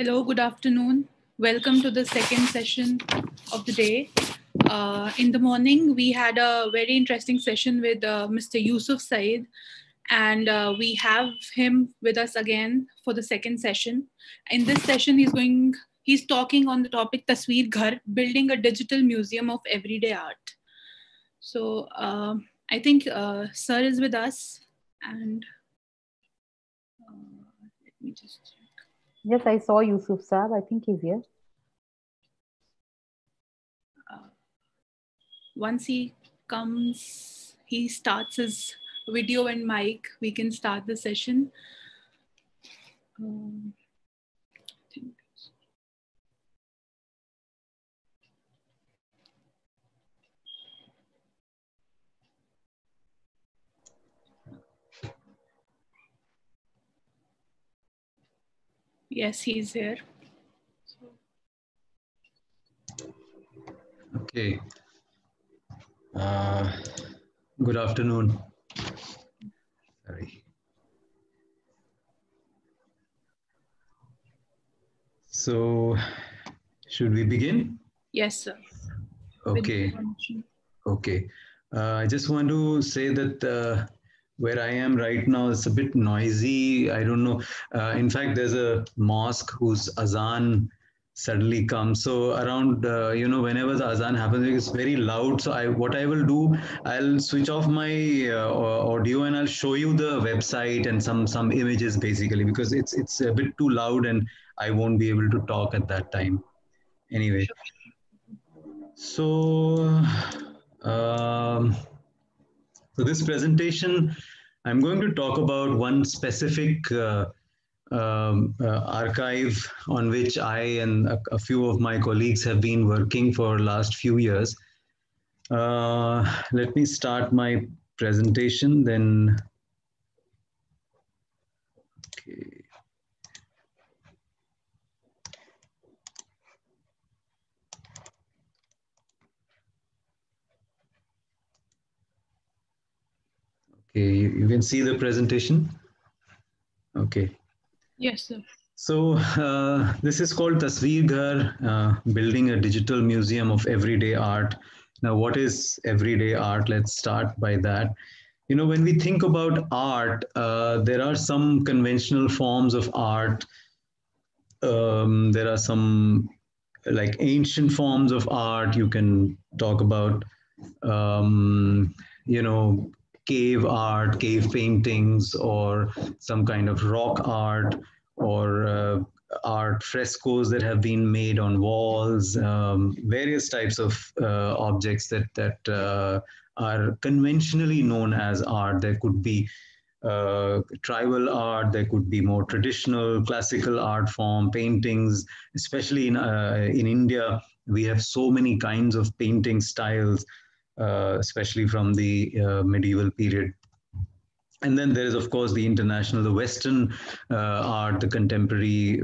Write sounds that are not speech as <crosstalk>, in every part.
Hello, good afternoon. Welcome to the second session of the day. Uh, in the morning, we had a very interesting session with uh, Mr. Yousuf Saeed, and uh, we have him with us again for the second session. In this session, he's going, he's talking on the topic Tasveer Ghar, building a digital museum of everyday art. So uh, I think uh, Sir is with us, and uh, let me just. Yes, I saw Yousuf Saab. I think he's here. Uh, once he comes, he starts his video and mic, we can start the session. Um, Yes, he's here. Okay. Uh, good afternoon. Sorry. So, should we begin? Yes, sir. Okay. Okay. Uh, I just want to say that uh, where I am right now, it's a bit noisy. I don't know. Uh, in fact, there's a mosque whose azan suddenly comes. So around, uh, you know, whenever the azan happens, it's very loud. So I, what I will do, I'll switch off my uh, audio and I'll show you the website and some some images basically because it's it's a bit too loud and I won't be able to talk at that time. Anyway, so. Um, so this presentation, I'm going to talk about one specific uh, um, uh, archive on which I and a, a, few of my colleagues have been working for last few years. Uh, let me start my presentation then. Okay, you, you can see the presentation. Okay. Yes, sir. So uh, this is called Tasveer Ghar, uh, building a digital museum of everyday art. Now, what is everyday art? Let's start by that. You know, when we think about art, uh, there are some conventional forms of art. Um, there are some like ancient forms of art. You can talk about, um, you know, cave art, cave paintings, or some kind of rock art, or uh, art frescoes that have been made on walls, um, various types of uh, objects that that uh, are conventionally known as art. There could be uh, tribal art, there could be more traditional classical art form, paintings, especially in, uh, in India, we have so many kinds of painting styles especially from the uh, medieval period. And then there is, of course, the international, the Western uh, art, the contemporary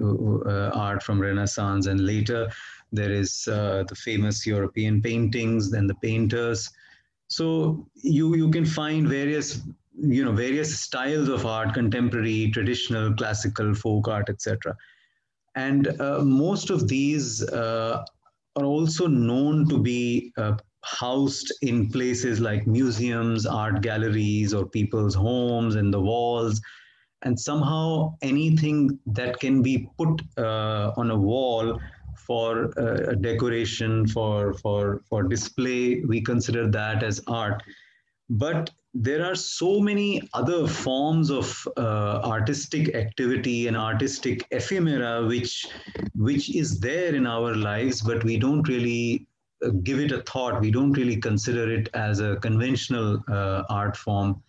art from Renaissance, and later there is the famous European paintings, then the painters. So you you can find various you know various styles of art contemporary traditional classical folk art etc and uh, most of these uh, are also known to be uh, housed in places like museums, art galleries, or people's homes and the walls. And somehow anything that can be put uh, on a wall for uh, decoration, for, for, for display, we consider that as art. But there are so many other forms of uh, artistic activity and artistic ephemera which which is there in our lives but we don't really give it a thought. We don't really consider it as a conventional uh, art form.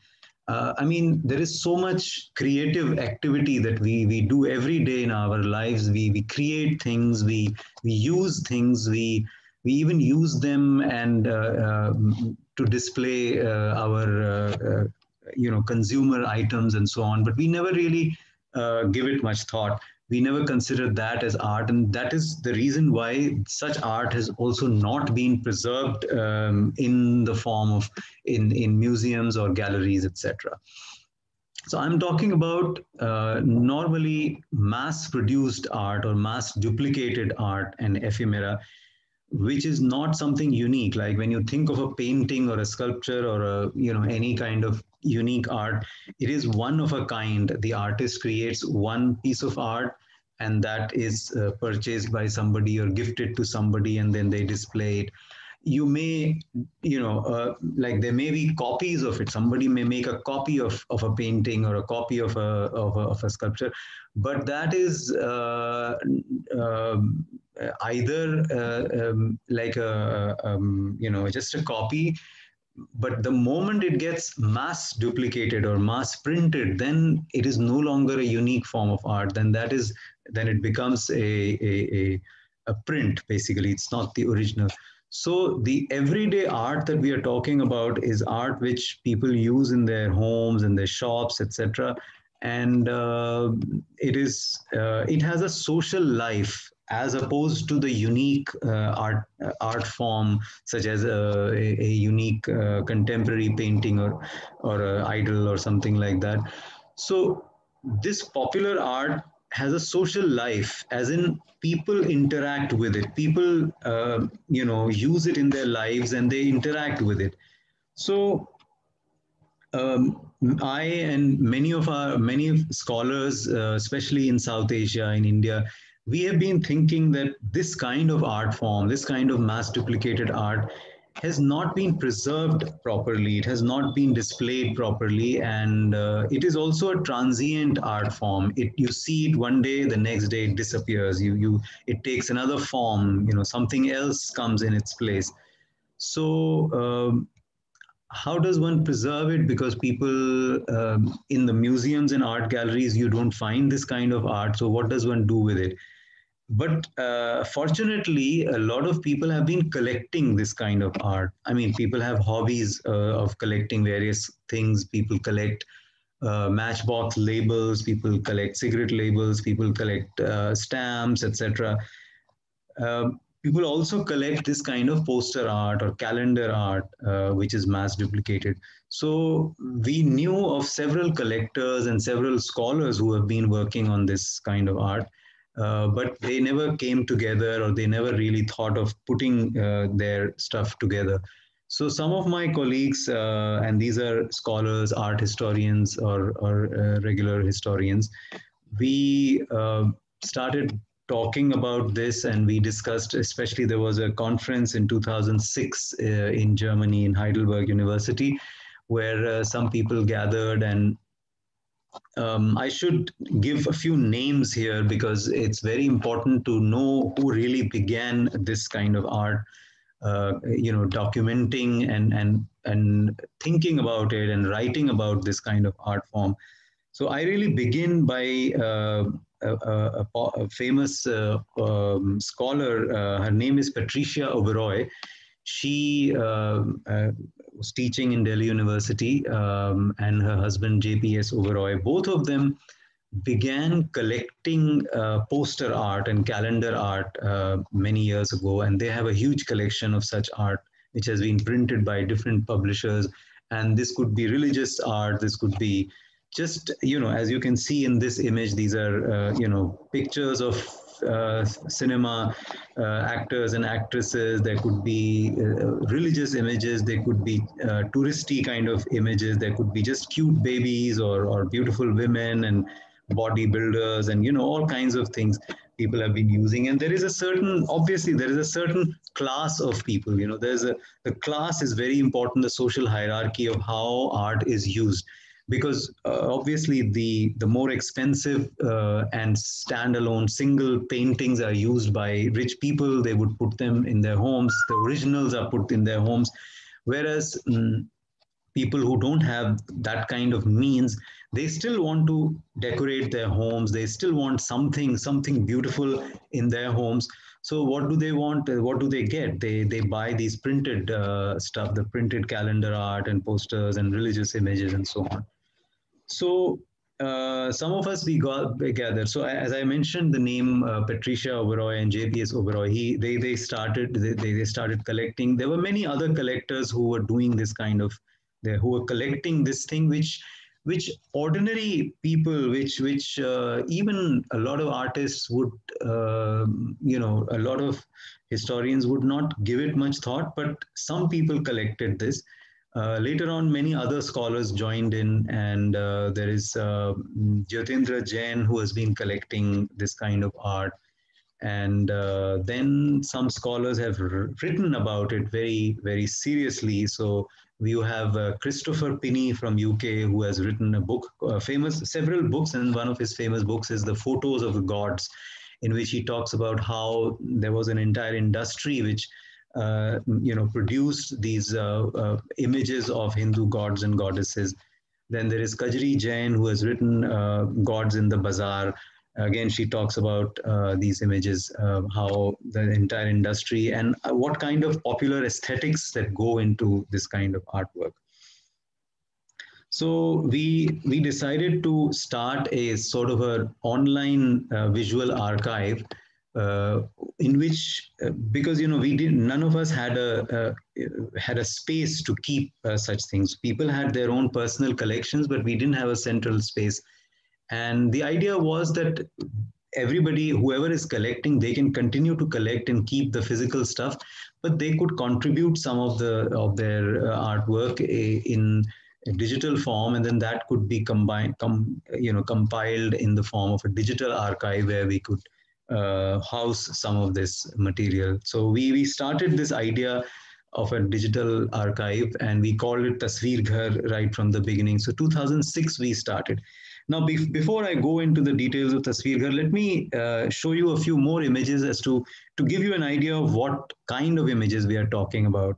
Uh, I mean, there is so much creative activity that we, we do every day in our lives. We, we create things, we, we use things, we, we even use them and uh, uh, to display uh, our you know consumer items and so on. But we never really give it much thought we never considered that as art and that is the reason why such art has also not been preserved um, in the form of in in museums or galleries etc so I'm talking about uh, normally mass produced art or mass duplicated art and ephemera, which is not something unique. Like when you think of a painting or a sculpture or a, you know, any kind of unique art, it is one of a kind. The artist creates one piece of art and that is uh, purchased by somebody or gifted to somebody and then they display it you may you know uh, like there may be copies of it. Somebody may make a copy of, of a painting or a copy of a, of a, of a sculpture but that is uh, uh, either uh, um, like a um, you know just a copy but the moment it gets mass duplicated or mass printed then it is no longer a unique form of art. Then that is then it becomes a, a, a, a print basically. It's not the original so the everyday art that we are talking about is art which people use in their homes, in their shops, etc. And uh, it is uh, it has a social life as opposed to the unique uh, art uh, art form such as a, a, a unique uh, contemporary painting or or idol or something like that. So this popular art has a social life as in people interact with it. People uh, you know use it in their lives and they interact with it. So um, i and many of our many scholars uh, especially in south asia in india we have been thinking that this kind of art form this kind of mass duplicated art has not been preserved properly. It has not been displayed properly, and uh, it is also a transient art form. It you see it one day, the next day it disappears. You you it takes another form. You know something else comes in its place. So. Um, how does one preserve it? Because people um, in the museums and art galleries, you don't find this kind of art. So, what does one do with it? But uh, fortunately a lot of people have been collecting this kind of art. I mean people have hobbies uh, of collecting various things. People collect uh, matchbox labels. People collect cigarette labels. People collect uh, stamps etc um, people also collect this kind of poster art or calendar art uh, which is mass duplicated. So we knew of several collectors and several scholars who have been working on this kind of art uh, but they never came together or they never really thought of putting uh, their stuff together. So some of my colleagues, uh, and these are scholars, art historians, or, or uh, regular historians, we uh, started talking about this and we discussed, especially there was a conference in 2006 in Germany, in Heidelberg University, where some people gathered and um, I should give a few names here because it's very important to know who really began this kind of art. Uh, you know, documenting and and and thinking about it and writing about this kind of art form. So I really begin by uh, a, a, a, famous uh, um, scholar. Uh, her name is Patricia Uberoi. She um, uh, was teaching in Delhi University, um, and her husband JPS Uberoi, both of them began collecting uh, poster art and calendar art uh, many years ago, and they have a huge collection of such art which has been printed by different publishers. And this could be religious art, this could be just, you know, as you can see in this image, these are, uh, you know, pictures of uh, cinema uh, actors and actresses. There could be uh, religious images. There could be touristy kind of images. There could be just cute babies or, or beautiful women and bodybuilders and you know all kinds of things people have been using and there is a certain obviously there is a certain class of people you know there's a the class is very important the social hierarchy of how art is used because uh, obviously the the more expensive uh, and standalone single paintings are used by rich people they would put them in their homes. The originals are put in their homes. Whereas um, people who don't have that kind of means they still want to decorate their homes. They still want something something beautiful in their homes. So what do they want? What do they get? They they buy these printed uh, stuff the printed calendar art and posters and religious images and so on so uh, some of us we got together. So as I mentioned, the name uh, Patricia Uberoi and JPS Uberoi, he they they started they, they started collecting. There were many other collectors who were doing this kind of who were collecting this thing which which ordinary people, which which uh, even a lot of artists would, uh, you know, a lot of historians would not give it much thought, but some people collected this. Uh, later on, many other scholars joined in, and uh, there is uh, Jyotindra Jain who has been collecting this kind of art. And uh, then some scholars have written about it very, very seriously. So you have uh, Christopher Pinney from UK who has written a book, uh, famous several books, and one of his famous books is The Photos of the Gods, in which he talks about how there was an entire industry which you know produced these uh, uh, images of Hindu gods and goddesses. Then there is Kajri Jain who has written uh, Gods in the Bazaar again she talks about uh, these images uh, how the entire industry and uh, what kind of popular aesthetics that go into this kind of artwork so we we decided to start a sort of an online uh, visual archive uh, in which uh, because you know we did none of us had a, a had a space to keep such things. People had their own personal collections but we didn't have a central space. And the idea was that everybody, whoever is collecting, they can continue to collect and keep the physical stuff, but they could contribute some of the of their uh, artwork in digital form, and then that could be combined, com, you know, compiled in the form of a digital archive where we could uh, house some of this material. So we we started this idea of a digital archive and we called it Tasveer Ghar right from the beginning. So 2006 we started. Now, be before I go into the details of Tasveer Ghar, let me uh, show you a few more images as to, to give you an idea of what kind of images we are talking about.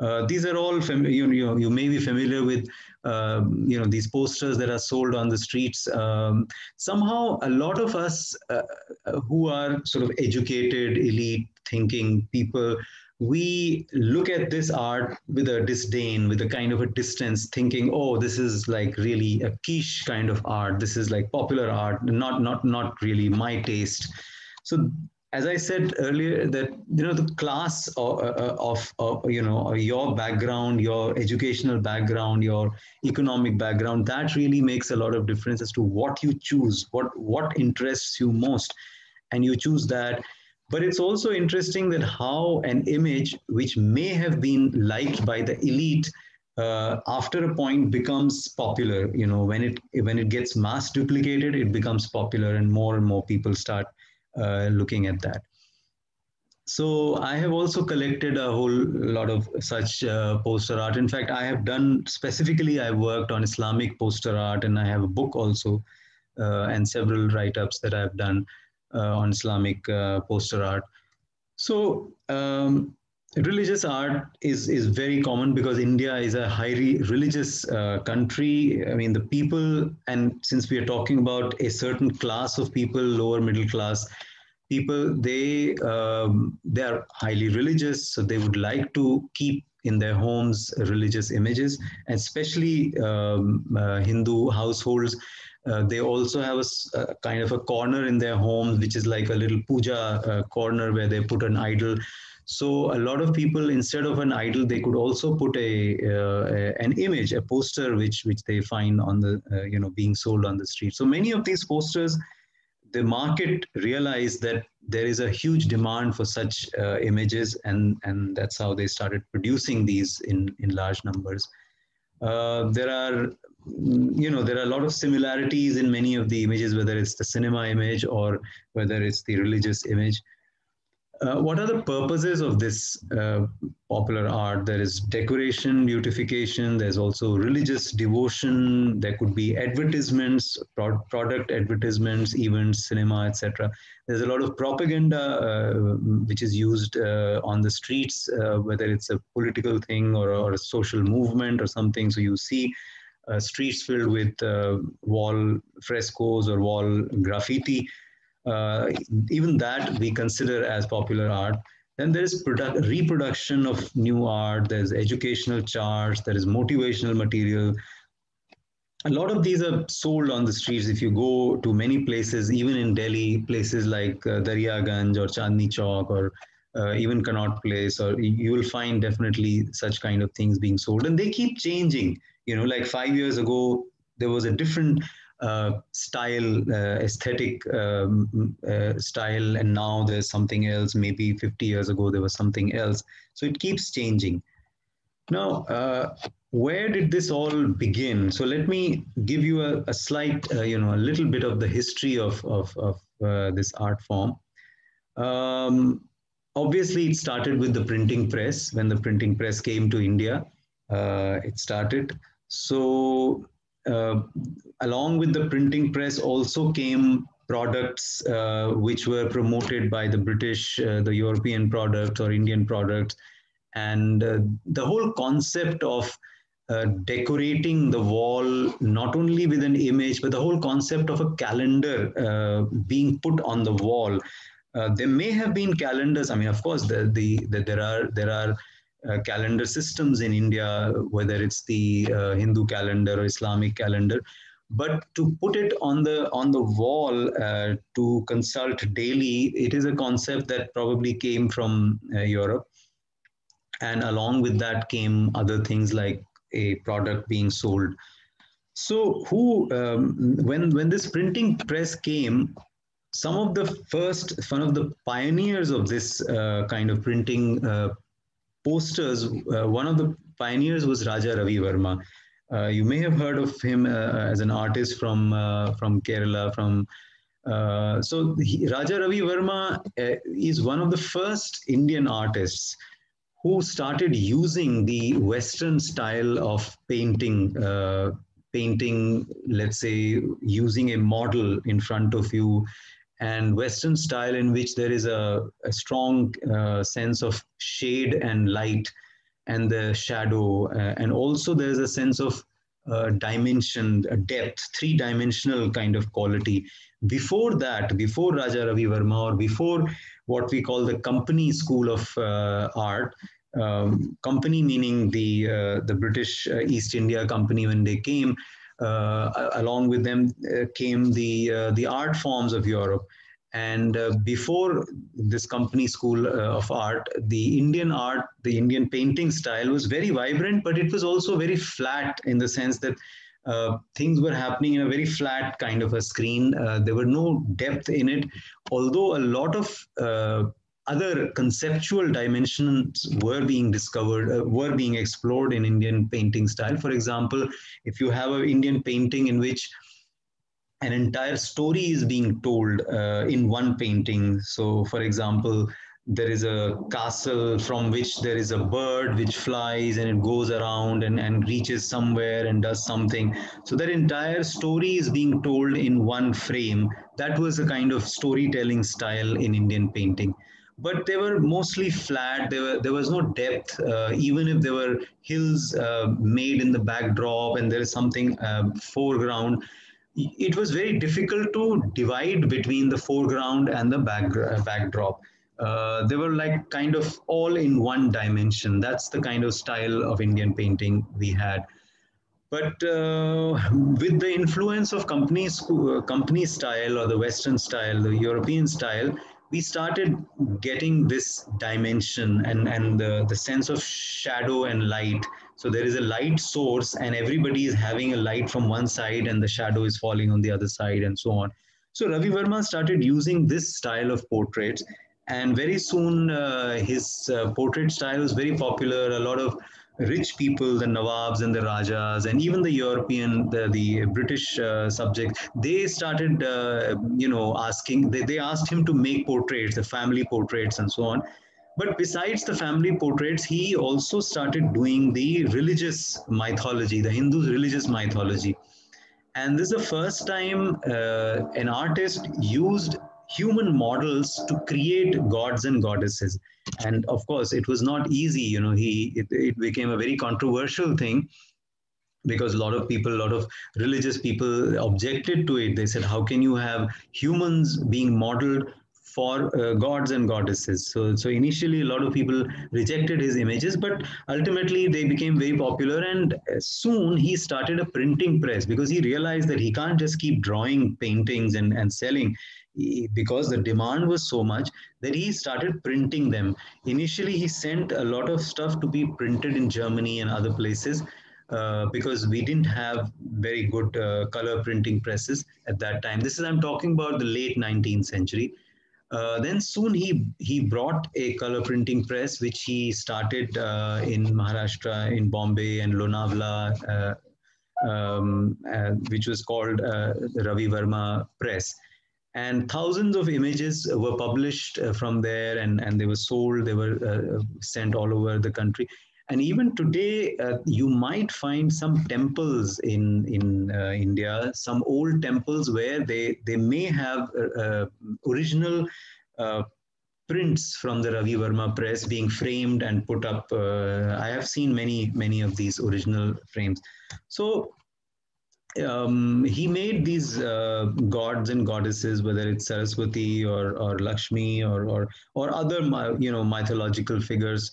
Uh, these are all, you, you, you may be familiar with, uh, you know, these posters that are sold on the streets. Um, somehow, a lot of us uh, uh, who are sort of educated, elite thinking people we look at this art with a disdain, with a kind of a distance, thinking, "Oh, this is like really a kitsch kind of art. This is like popular art, not not not really my taste." So, as I said earlier, that you know the class of, of, of you know your background, your educational background, your economic background, that really makes a lot of difference as to what you choose, what what interests you most, and you choose that. But it's also interesting that how an image which may have been liked by the elite uh, after a point becomes popular. You know when it when it gets mass duplicated it becomes popular and more and more people start looking at that so i have also collected a whole lot of such uh, poster art in fact i have done specifically i worked on islamic poster art and i have a book also uh, and several write-ups that i've done uh, on Islamic uh, poster art. So um, religious art is is very common because India is a highly religious uh, country. I mean, the people, and since we are talking about a certain class of people, lower middle class people, they um, they are highly religious, so they would like to keep in their homes religious images, especially um, uh, Hindu households uh, they also have a, a, kind of a corner in their homes, which is like a little puja uh, corner where they put an idol. So a lot of people, instead of an idol, they could also put a, uh, a an image, a poster, which which they find on the uh, you know being sold on the street. So many of these posters, the market realized that there is a huge demand for such uh, images, and and that's how they started producing these in in large numbers. Uh, there are you know, there are a lot of similarities in many of the images, whether it's the cinema image or whether it's the religious image. Uh, what are the purposes of this uh, popular art? There is decoration, beautification, there's also religious devotion, there could be advertisements, pro product advertisements, events, cinema, etc. There's a lot of propaganda uh, which is used uh, on the streets, uh, whether it's a political thing or, or a social movement or something. So you see streets filled with wall frescoes or wall graffiti. Uh, even that we consider as popular art. Then there is reproduction of new art, there's educational charts, there is motivational material. A lot of these are sold on the streets. If you go to many places, even in Delhi, places like uh, Daryaganj or Chandni Chowk or uh, even Connaught Place, or you will find definitely such kind of things being sold, and they keep changing you know like five years ago there was a different style, uh, aesthetic um, uh, style, and now there's something else. Maybe 50 years ago there was something else. So it keeps changing. Now, uh, where did this all begin? So let me give you a, a slight, uh, you know, a little bit of the history of of, of uh, this art form. Um, obviously, it started with the printing press. When the printing press came to India, it started. So uh, along with the printing press also came products uh, which were promoted by the British, uh, the European products or Indian products. And uh, the whole concept of uh, decorating the wall, not only with an image, but the whole concept of a calendar uh, being put on the wall. there may have been calendars. I mean, of course, the, the, the there are there are uh, calendar systems in India, whether it's the uh, Hindu calendar or Islamic calendar. But to put it on the on the wall uh, to consult daily, it is a concept that probably came from uh, Europe, and along with that came other things like a product being sold. So, who um, when when this printing press came, some of the first, one of the pioneers of this uh, kind of printing uh, posters, uh, one of the pioneers was Raja Ravi Varma. Uh, you may have heard of him uh, as an artist from uh, from Kerala. From uh, so he, Raja Ravi Varma is one of the first Indian artists who started using the Western style of painting. painting, let's say, using a model in front of you and Western style in which there is a, a strong uh, sense of shade and light and the shadow. Uh, and also there's a sense of uh, dimension, depth, three dimensional kind of quality. Before that, before Raja Ravi Varma or before what we call the company school of uh, art, um, company meaning the, uh, the British uh, East India Company when they came, along with them uh, came the, uh, the art forms of Europe. And before this company school of art, the Indian art, the Indian painting style was very vibrant, but it was also very flat in the sense that uh, things were happening in a very flat kind of a screen. Uh, there were no depth in it, although a lot of uh, other conceptual dimensions were being discovered, uh, were being explored in Indian painting style. For example, if you have an Indian painting in which an entire story is being told uh, in one painting. So, for example, there is a castle from which there is a bird which flies and it goes around and, and reaches somewhere and does something. So that entire story is being told in one frame. That was a kind of storytelling style in Indian painting but they were mostly flat. There, were, there was no depth, uh, even if there were hills uh, made in the backdrop and there is something uh, foreground. It was very difficult to divide between the foreground and the back, uh, backdrop. Uh, they were like kind of all in one dimension. That's the kind of style of Indian painting we had. But uh, with the influence of company, school, company style or the Western style, the European style, we started getting this dimension and, and the, the sense of shadow and light. So there is a light source, and everybody is having a light from one side, and the shadow is falling on the other side, and so on. So Ravi Varma started using this style of portraits, and very soon uh, his uh, portrait style was very popular. A lot of rich people, the Nawabs and the Rajas, and even the European, the, the British uh, subjects, they started, uh, you know, asking, they, they asked him to make portraits, the family portraits and so on. But besides the family portraits, he also started doing the religious mythology, the Hindus' religious mythology. And this is the first time uh, an artist used human models to create gods and goddesses and of course it was not easy you know he it, it became a very controversial thing because a lot of people a lot of religious people objected to it they said how can you have humans being modeled for uh, gods and goddesses. So, so initially, a lot of people rejected his images, but ultimately they became very popular. And soon he started a printing press because he realized that he can't just keep drawing paintings and, and selling because the demand was so much that he started printing them. Initially, he sent a lot of stuff to be printed in Germany and other places. uh, because we didn't have very good uh, color printing presses at that time. This is I'm talking about the late 19th century. Uh, then soon he he brought a color printing press which he started uh, in Maharashtra, in Bombay and Lonavala, uh, um, uh, which was called the Ravi Varma Press. And thousands of images were published from there, and and they were sold. They were sent all over the country and even today uh, you might find some temples in in uh, india some old temples where they they may have uh, uh original uh, prints from the ravi varma press being framed and put up uh, i have seen many many of these original frames so um, he made these gods and goddesses, whether it's Saraswati or, or Lakshmi or, or, or other, you know, mythological figures,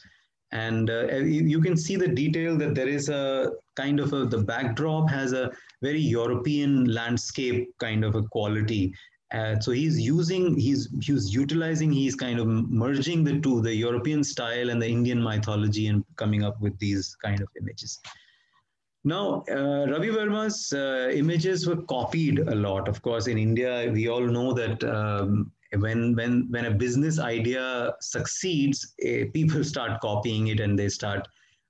and uh, you can see the detail that there is a kind of a, the backdrop has a very European landscape kind of a quality. Uh, so he's using, he's, he's utilizing, he's kind of merging the two, the European style and the Indian mythology and coming up with these kind of images. Now, uh, Ravi Varma's uh, images were copied a lot. Of course, in India, we all know that um, when when when a business idea succeeds uh, people start copying it and they start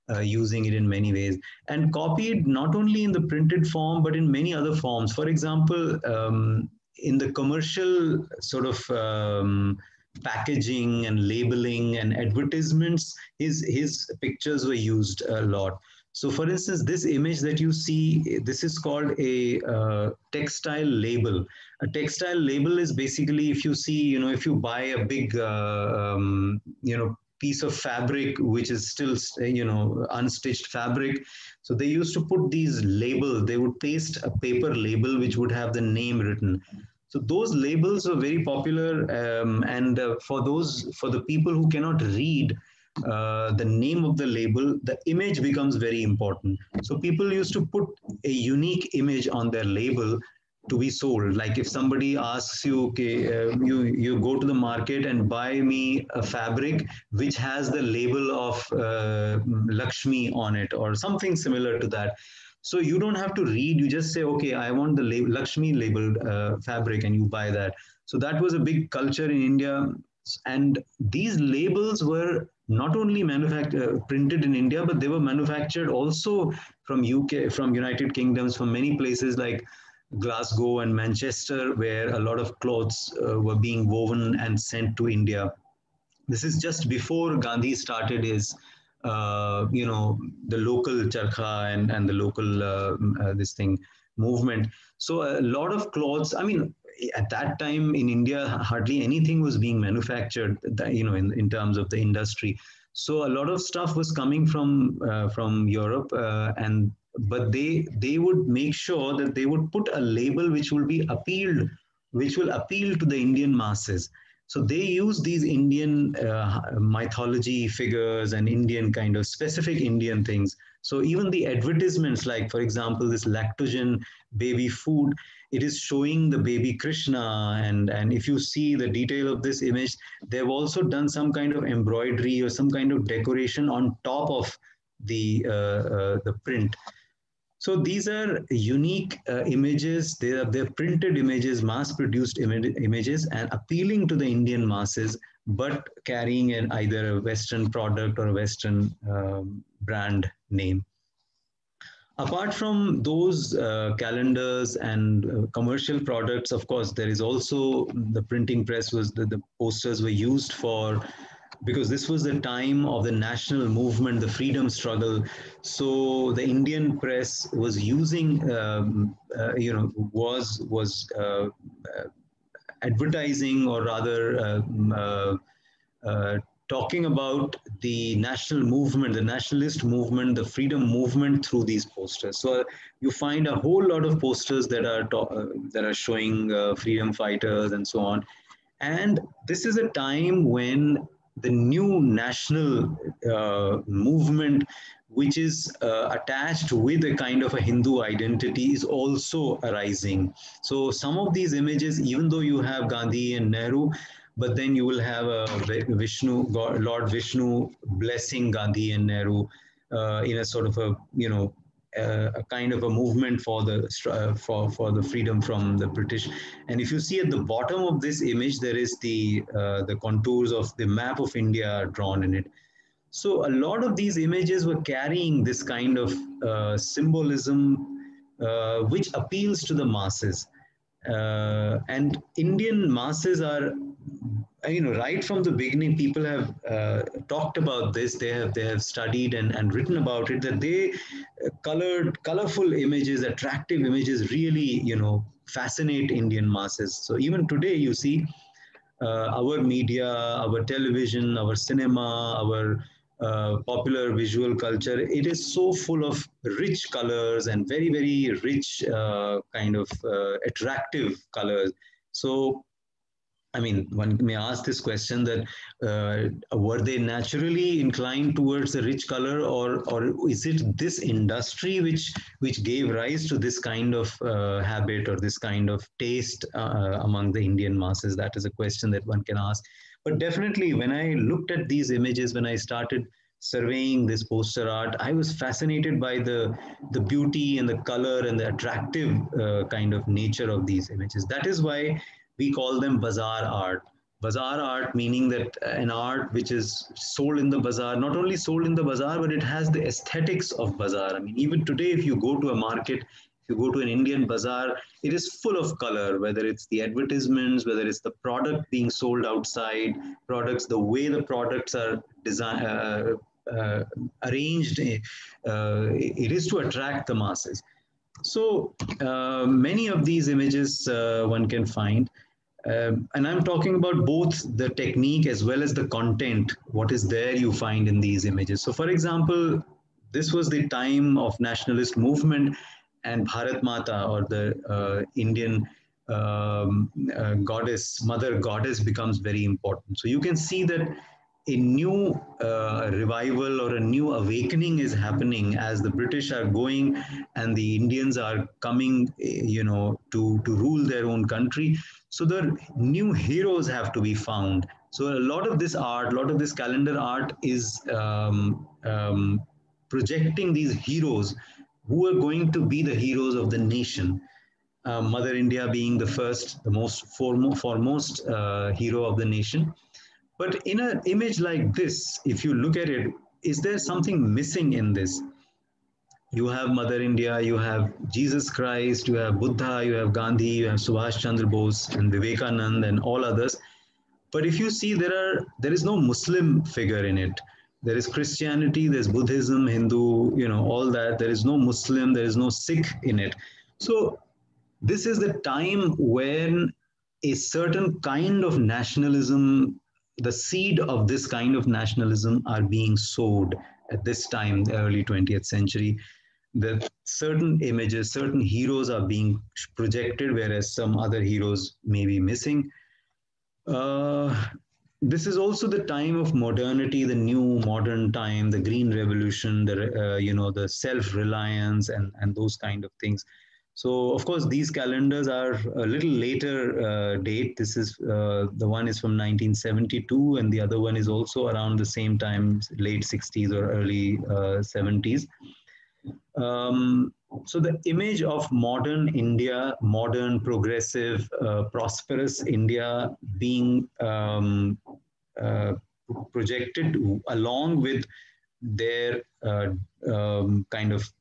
uh, using it in many ways. And copied not only in the printed form but in many other forms. For example um, in the commercial sort of um, packaging and labeling and advertisements his his pictures were used a lot so for instance, this image that you see, this is called a uh, textile label. A textile label is basically if you see, you know, if you buy a big, uh, um, you know, piece of fabric which is still, you know, unstitched fabric. So they used to put these labels. They would paste a paper label which would have the name written. So those labels were very popular, um, and uh, for those for the people who cannot read, uh, the name of the label, the image becomes very important. So people used to put a unique image on their label to be sold. Like if somebody asks you, okay, uh, you you go to the market and buy me a fabric which has the label of uh, Lakshmi on it or something similar to that. So you don't have to read. You just say, okay, I want the label, Lakshmi labeled uh, fabric, and you buy that. So that was a big culture in India, and these labels were not only manufactured uh, printed in India, but they were manufactured also from UK, from United Kingdoms, from many places like Glasgow and Manchester, where a lot of clothes uh, were being woven and sent to India. This is just before Gandhi started his, uh, you know, the local charkha and, and the local uh, uh, this thing movement. So a lot of clothes. I mean, at that time in India, hardly anything was being manufactured, you know, in, in terms of the industry. So a lot of stuff was coming from uh, from Europe, uh, and but they they would make sure that they would put a label which will be appealed, which will appeal to the Indian masses. So they use these Indian uh, mythology figures and Indian kind of specific Indian things. So even the advertisements, like for example, this lactogen baby food, it is showing the baby Krishna. And, and if you see the detail of this image, they've also done some kind of embroidery or some kind of decoration on top of the, uh, uh, the print. So these are unique uh, images. They are they're printed images, mass-produced Im images, and appealing to the Indian masses, but carrying an, either a Western product or a Western um, brand name. Apart from those uh, calendars and uh, commercial products, of course, there is also the printing press was the, the posters were used for because this was the time of the national movement, the freedom struggle. So the Indian press was using, um, uh, you know, was was uh, uh advertising or rather uh, uh, talking about the national movement, the nationalist movement, the freedom movement through these posters. So uh, you find a whole lot of posters that are uh, that are showing uh, freedom fighters and so on. And this is a time when the new national uh, movement, which is uh, attached with a kind of a Hindu identity, is also arising. So some of these images, even though you have Gandhi and Nehru, but then you will have a Vishnu, Lord Vishnu blessing Gandhi and Nehru uh, in a sort of a, you know, uh, a kind of a movement for the uh, for for the freedom from the British. And if you see at the bottom of this image, there is the uh, the contours of the map of India drawn in it. So a lot of these images were carrying this kind of uh, symbolism, uh, which appeals to the masses. Uh, and Indian masses are you know right from the beginning people have uh, talked about this. They have they have studied and, and written about it that they uh, colored colorful images attractive images really you know fascinate indian masses. So even today you see uh, our media our television our cinema our uh, popular visual culture it is so full of rich colors and very very rich uh, kind of uh, attractive colors. So I mean, one may ask this question that uh, were they naturally inclined towards a rich color, or or is it this industry which which gave rise to this kind of uh, habit or this kind of taste uh, among the Indian masses? That is a question that one can ask. But definitely, when I looked at these images, when I started surveying this poster art, I was fascinated by the the beauty and the color and the attractive uh, kind of nature of these images. That is why we call them bazaar art. Bazaar art meaning that an art which is sold in the bazaar, not only sold in the bazaar, but it has the aesthetics of bazaar. I mean, even today, if you go to a market, if you go to an Indian bazaar, it is full of color, whether it's the advertisements, whether it's the product being sold outside, products, the way the products are designed, uh, uh, arranged, uh, it is to attract the masses. So uh, many of these images uh, one can find. Um, and I'm talking about both the technique as well as the content, what is there you find in these images. So for example, this was the time of nationalist movement and Bharat Mata or the uh, Indian um, uh, goddess, mother goddess becomes very important. So you can see that a new uh, revival or a new awakening is happening as the British are going and the Indians are coming, you know, to, to rule their own country. So the new heroes have to be found. So a lot of this art, a lot of this calendar art is um, um, projecting these heroes who are going to be the heroes of the nation. Uh, Mother India being the first, the most foremost, foremost uh, hero of the nation but in an image like this, if you look at it, is there something missing in this? You have Mother India, you have Jesus Christ, you have Buddha, you have Gandhi, you have Subhash Chandra Bose and Vivekanand and all others. But if you see, there are there is no Muslim figure in it. There is Christianity, there's Buddhism, Hindu, you know, all that. There is no Muslim, there is no Sikh in it. So this is the time when a certain kind of nationalism the seed of this kind of nationalism are being sowed at this time, the early 20th century. That certain images, certain heroes are being projected, whereas some other heroes may be missing. Uh, this is also the time of modernity, the new modern time, the green revolution, the uh, you know the self-reliance and and those kind of things. So of course, these calendars are a little later uh, date. This is uh, the one is from 1972, and the other one is also around the same time, late 60s or early uh, 70s. Um, so the image of modern India, modern, progressive, uh, prosperous India being um, uh, projected along with their uh, um, kind of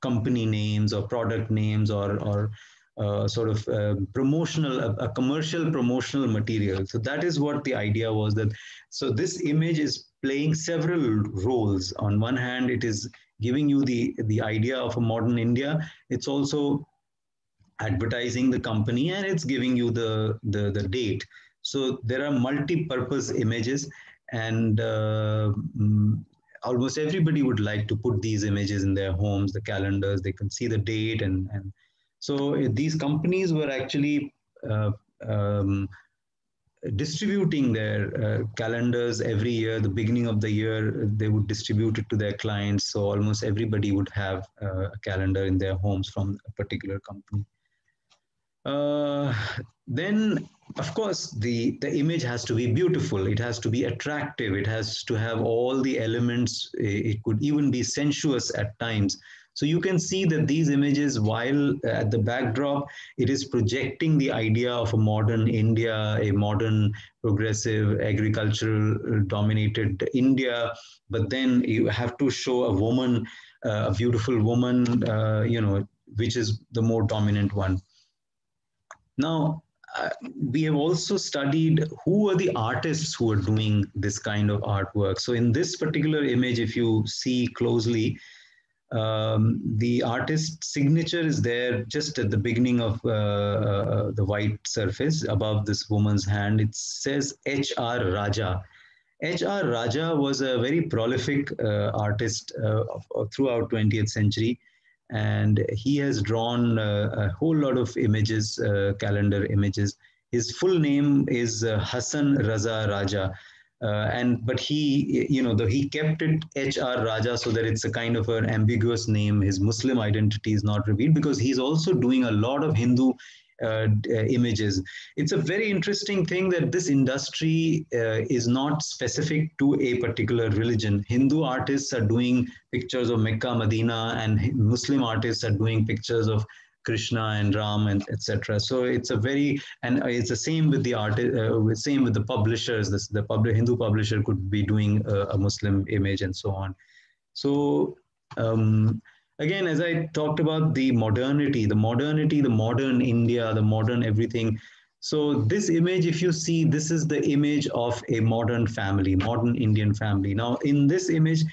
company names or product names or, or uh, sort of uh, promotional, a, a, commercial promotional material. So that is what the idea was that. So this image is playing several roles. On one hand, it is giving you the, the idea of a modern India. It's also advertising the company and it's giving you the, the, the date. So there are multi-purpose images and uh, mm, almost everybody would like to put these images in their homes, the calendars, they can see the date. And, and so eh, these companies were actually uh, um, distributing their uh, calendars every year. The beginning of the year, they would distribute it to their clients. So almost everybody would have uh, a calendar in their homes from a particular company. Uh, then of course the the image has to be beautiful it has to be attractive it has to have all the elements it could even be sensuous at times So you can see that these images, while at the backdrop, it is projecting the idea of a modern India, a modern progressive agricultural dominated India. But then you have to show a woman, uh, a beautiful woman, uh, you know, which is the more dominant one. Now, uh, we have also studied who are the artists who are doing this kind of artwork. So in this particular image, if you see closely, um, the artist signature is there just at the beginning of uh, uh, the white surface above this woman's hand. It says H.R. Raja. H.R. Raja was a very prolific uh, artist uh, of throughout 20th century and he has drawn uh, a whole lot of images, uh, calendar images. His full name is uh, Hassan Raza Raja. Uh, and but he you know the, he kept it hr raja so that it's a kind of an ambiguous name his muslim identity is not revealed because he's also doing a lot of hindu images. It's a very interesting thing that this industry uh, is not specific to a particular religion. Hindu artists are doing pictures of Mecca, Medina, and Muslim artists are doing pictures of Krishna and Ram and etc. So it's a very and it's the same with the artist, uh, same with the publishers. This, the public Hindu publisher could be doing a, a Muslim image and so on. So um, again, as I talked about the modernity, the modernity, the modern India, the modern everything. So this image, if you see, this is the image of a modern family, modern Indian family. Now, in this image,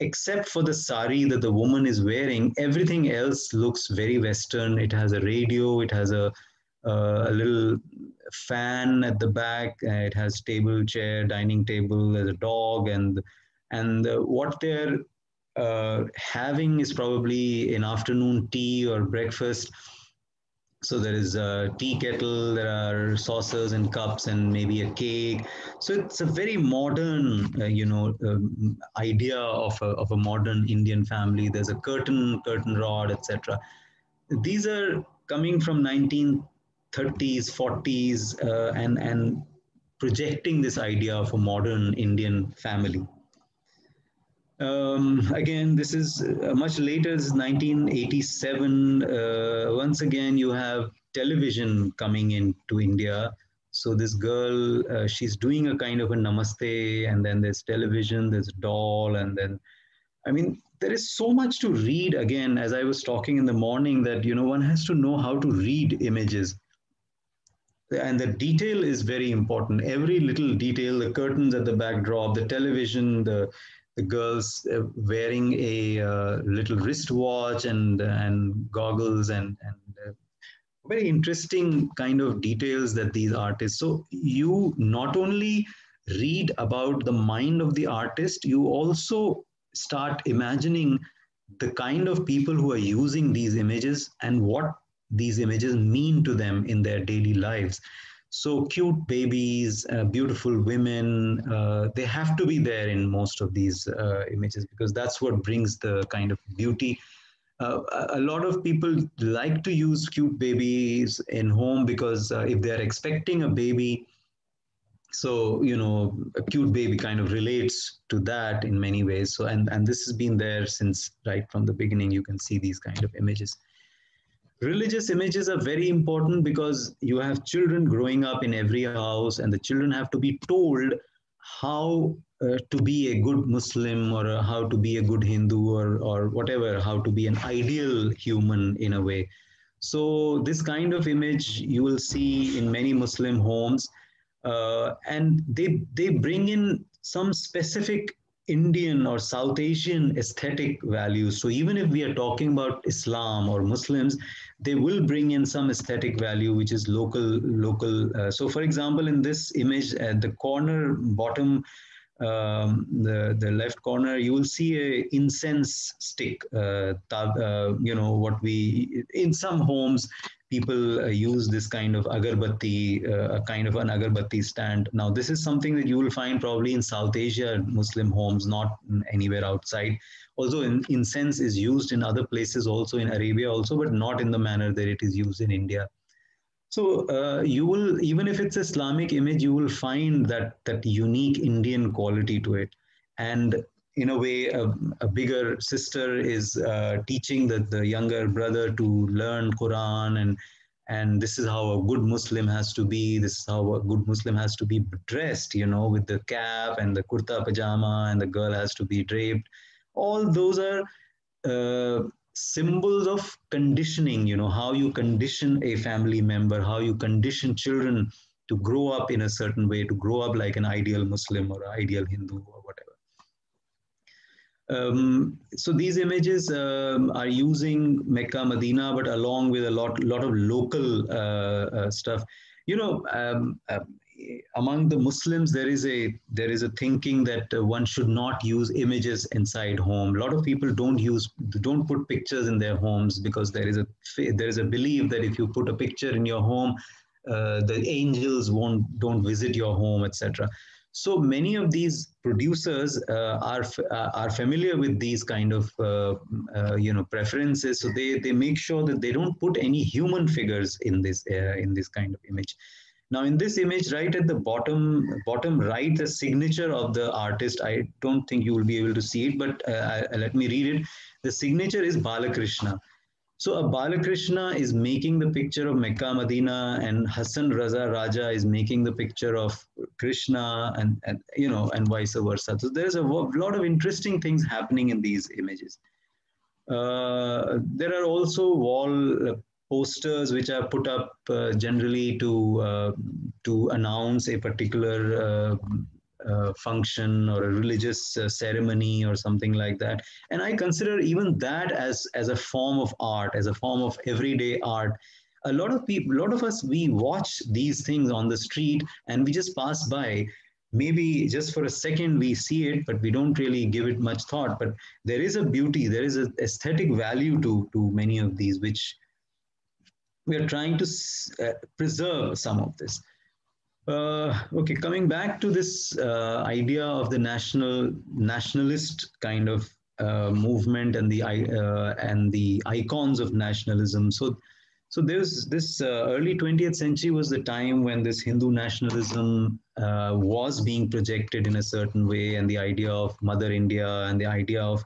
except for the sari that the woman is wearing, everything else looks very Western. It has a radio, it has a, uh, a little fan at the back, it has table, chair, dining table, there's a dog, and and uh, what they're uh, having is probably an afternoon tea or breakfast. So there is a tea kettle, there are saucers and cups, and maybe a cake. So it's a very modern, uh, you know, um, idea of a, of a modern Indian family. There's a curtain, curtain rod, etc. These are coming from 1930s, 40s, uh, and and projecting this idea of a modern Indian family. Um, again, this is uh, much later, this is 1987. Uh, once again, you have television coming into India. So this girl, uh, she's doing a kind of a namaste, and then there's television, there's doll, and then, I mean, there is so much to read. Again, as I was talking in the morning, that you know one has to know how to read images and the detail is very important every little detail the curtains at the backdrop the television the the girls uh, wearing a uh, little wristwatch and and goggles and and uh, very interesting kind of details that these artists so you not only read about the mind of the artist you also start imagining the kind of people who are using these images and what these images mean to them in their daily lives so cute babies, uh, beautiful women, uh, they have to be there in most of these uh, images because that's what brings the kind of beauty. Uh, a lot of people like to use cute babies in home because uh, if they're expecting a baby, so you know a cute baby kind of relates to that in many ways. So and and this has been there since right from the beginning. You can see these kind of images religious images are very important because you have children growing up in every house and the children have to be told how uh, to be a good muslim or uh, how to be a good hindu or, or whatever how to be an ideal human in a way. So this kind of image you will see in many muslim homes uh, and they they bring in some specific Indian or South Asian aesthetic values. So even if we are talking about Islam or Muslims, they will bring in some aesthetic value which is local. Local. Uh, so for example, in this image at the corner bottom, um, the the left corner, you will see a incense stick. Uh, uh, you know what we in some homes people uh, use this kind of agarbatti, uh, a kind of an agarbatti stand. Now, this is something that you will find probably in South Asia Muslim homes, not anywhere outside. Although in, incense is used in other places also in Arabia also, but not in the manner that it is used in India. So uh, you will, even if it's Islamic image, you will find that that unique Indian quality to it. And in a way, a, a bigger sister is uh, teaching the, the younger brother to learn Quran and and this is how a good Muslim has to be. This is how a good Muslim has to be dressed, you know, with the cap and the kurta pajama, and the girl has to be draped. All those are uh, symbols of conditioning, you know, how you condition a family member, how you condition children to grow up in a certain way, to grow up like an ideal Muslim or ideal Hindu or whatever. Um, so these images um, are using Mecca, Medina, but along with a lot, lot of local uh, uh, stuff. You know, um, uh, among the Muslims, there is a there is a thinking that uh, one should not use images inside home. A lot of people don't use don't put pictures in their homes because there is a there is a belief that if you put a picture in your home, uh, the angels won't don't visit your home, etc. So many of these producers uh, are uh, are familiar with these kind of uh, uh, you know preferences. So they they make sure that they don't put any human figures in this in this kind of image. Now in this image, right at the bottom bottom right, the signature of the artist. I don't think you will be able to see it, but uh, let me read it. The signature is Balakrishna. So a Balakrishna is making the picture of Mecca, Medina, and Hassan Raza Raja is making the picture of Krishna, and, and you know, and vice versa. So there's a lot of interesting things happening in these images. Uh, there are also wall posters which are put up uh, generally to uh, to announce a particular uh, uh, function or a religious uh, ceremony or something like that. And i consider even that as as a form of art as a form of everyday art. A lot of people a lot of us we watch these things on the street and we just pass by. Maybe just for a second we see it but we don't really give it much thought. But there is a beauty there is an aesthetic value to to many of these which we are trying to uh, preserve some of this uh, okay, coming back to this uh, idea of the national nationalist kind of uh, movement and the uh, and the icons of nationalism. So, so there's this uh, early 20th century was the time when this Hindu nationalism was being projected in a certain way, and the idea of Mother India and the idea of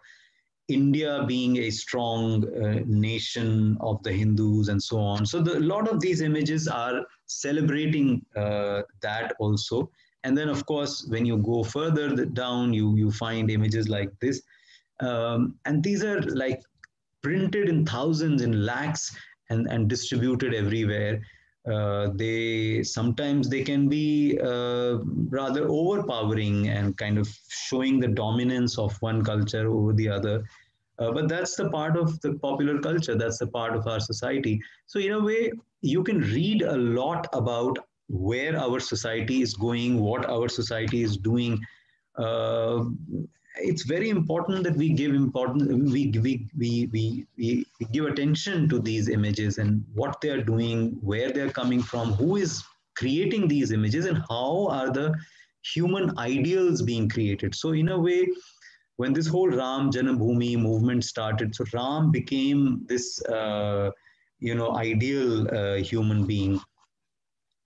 India being a strong uh, nation of the Hindus and so on. So a lot of these images are celebrating uh, that also. And then, of course, when you go further down, you, you find images like this. Um, and these are like printed in thousands, in lakhs, and, and distributed everywhere. Uh, they sometimes they can be uh, rather overpowering and kind of showing the dominance of one culture over the other. Uh, but that's the part of the popular culture. That's the part of our society. So in a way you can read a lot about where our society is going what our society is doing uh, it's very important that we give important we, we, we, we, we, give attention to these images and what they are doing where they're coming from who is creating these images and how are the human ideals being created. So in a way when this whole ram janambhumi movement started so ram became this uh, you know ideal uh, human being.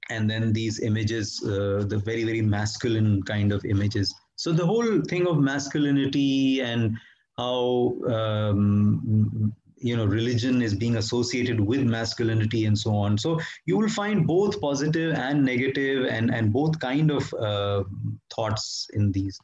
And then these images uh, the very very masculine kind of images so the whole thing of masculinity and how um, you know religion is being associated with masculinity and so on. So you will find both positive and negative and and both kind of uh, thoughts in these.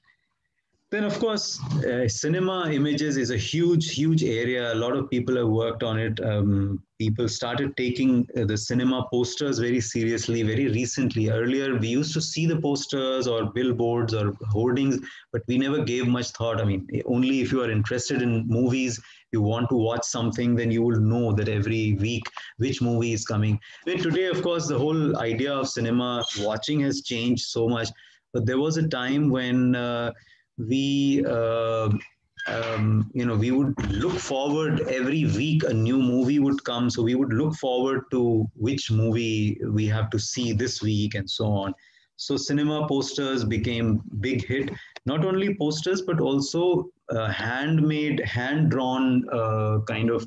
Then, of course, uh, cinema images is a huge, huge area. A lot of people have worked on it. Um, people started taking uh, the cinema posters very seriously very recently. Earlier, we used to see the posters or billboards or hoardings, but we never gave much thought. I mean, only if you are interested in movies, you want to watch something, then you will know that every week which movie is coming. Mean, today, of course, the whole idea of cinema watching has changed so much. But there was a time when uh, we uh, um, you know we would look forward every week a new movie would come. So we would look forward to which movie we have to see this week and so on. So cinema posters became big hit. Not only posters but also uh, handmade hand drawn uh, kind of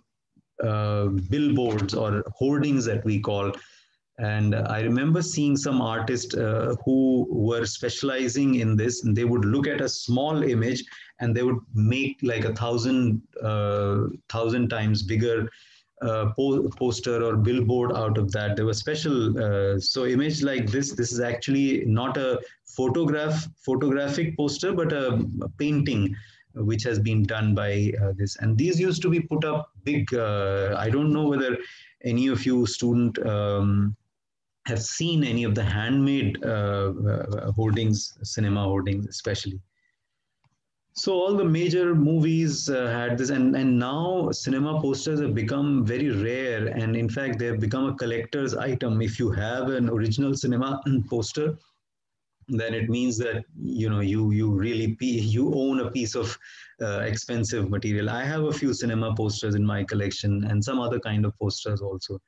uh, billboards or hoardings that we call And I remember seeing some artists uh, who were specializing in this, and they would look at a small image and they would make like a thousand, uh, thousand times bigger uh, po- poster or billboard out of that. There were special, uh, so image like this. This is actually not a photograph, photographic poster, but a, a painting which has been done by uh, this. And these used to be put up big. Uh, I don't know whether any of you student um, have seen any of the handmade uh, uh, hoardings, cinema hoardings, especially. So all the major movies uh, had this, and, and now cinema posters have become very rare, and in fact they have become a collector's item. If you have an original cinema <clears throat> poster, then it means that you know you you really you own a piece of uh, expensive material. I have a few cinema posters in my collection, and some other kind of posters also.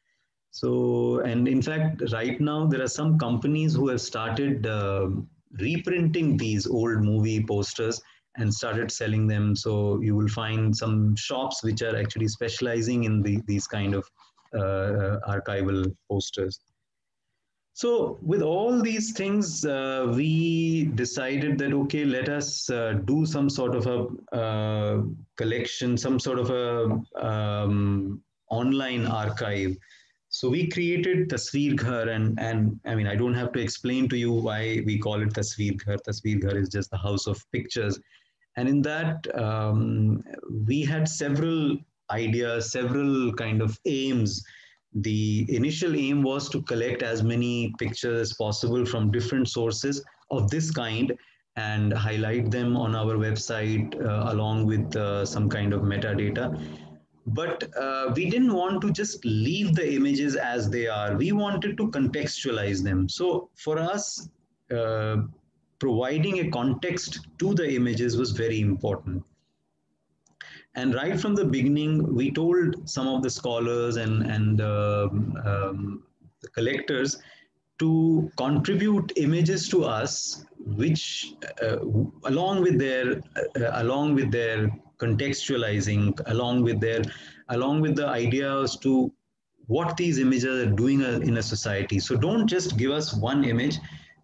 So, and in fact, right now there are some companies who have started uh, reprinting these old movie posters and started selling them. So you will find some shops which are actually specializing in the, these kind of uh, archival posters. So with all these things, uh, we decided that, okay, let us uh, do some sort of a uh, collection, some sort of a um, online archive. So we created Tasveer Ghar and, and I mean, I don't have to explain to you why we call it Tasveer Ghar. Tasveer Ghar is just the house of pictures. And in that um, we had several ideas several kind of aims. The initial aim was to collect as many pictures as possible from different sources of this kind and highlight them on our website uh, along with uh, some kind of metadata but uh, we didn't want to just leave the images as they are we wanted to contextualize them so for us uh, providing a context to the images was very important. And right from the beginning, we told some of the scholars and, and uh, um, the collectors to contribute images to us, which uh, along with their uh, along with their contextualizing, along with their along with the ideas to what these images are doing in a society. So don't just give us one image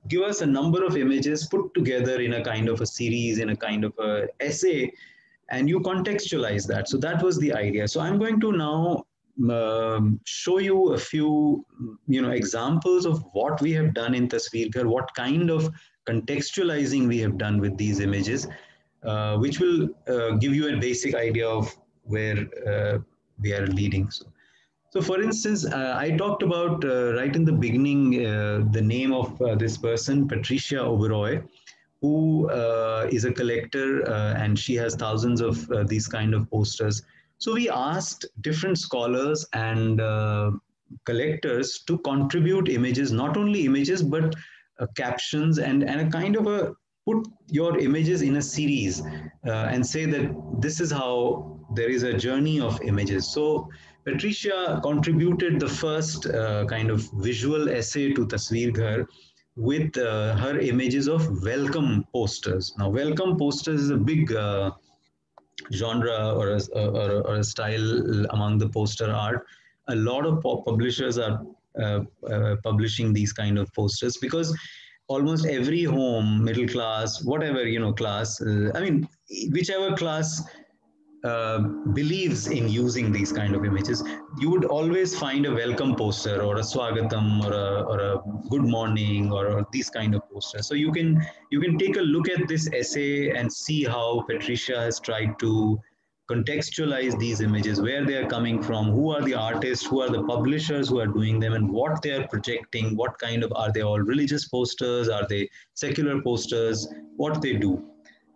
give us a number of images put together in a kind of a series, in a kind of a essay, and you contextualize that. So that was the idea. So I'm going to now um, show you a few, you know, examples of what we have done in Tasveer what kind of contextualizing we have done with these images, uh, which will uh, give you a basic idea of where uh, we are leading. So. So, for instance, uh, I talked about uh, right in the beginning uh, the name of this person, Patricia Uberoi, who is a collector and she has thousands of these kind of posters. So, we asked different scholars and collectors to contribute images, not only images, but captions and, and a kind of a put your images in a series and say that this is how there is a journey of images. So, Patricia contributed the first uh, kind of visual essay to Tasveer Ghar with uh, her images of welcome posters. Now, welcome posters is a big uh, genre or a, or, or a, style among the poster art. A lot of publishers are uh, uh, publishing these kind of posters because almost every home, middle class, whatever you know, class. Uh, I mean, whichever class uh, believes in using these kind of images, you would always find a welcome poster or a swagatam or a, or a good morning or, or these kind of posters. So you can you can take a look at this essay and see how Patricia has tried to contextualize these images, where they are coming from, who are the artists, who are the publishers who are doing them, and what they are projecting, what kind of are they all religious posters, are they secular posters, what they do.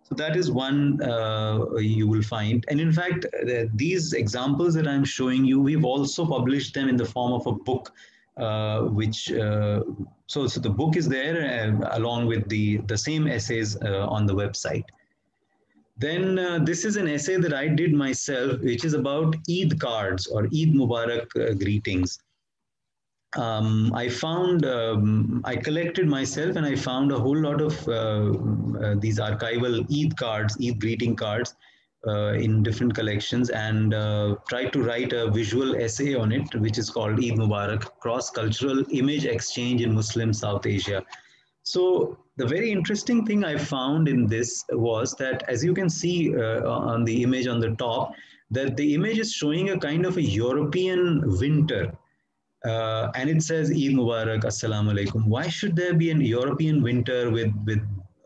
So that is one uh, you will find. And in fact, uh, these examples that I'm showing you, we've also published them in the form of a book, uh, which, uh, so, so the book is there uh, along with the, the same essays uh, on the website. Then this is an essay that I did myself, which is about Eid cards or Eid Mubarak greetings um, I found, um, I collected myself and I found a whole lot of uh, uh, these archival Eid cards, Eid greeting cards, uh, in different collections and uh, tried to write a visual essay on it, which is called Eid Mubarak Cross Cultural Image Exchange in Muslim South Asia. So, the very interesting thing I found in this was that, as you can see uh, on the image on the top, that the image is showing a kind of a European winter. Uh, and it says Eid Mubarak, Assalamu alaikum. Why should there be an European winter with, with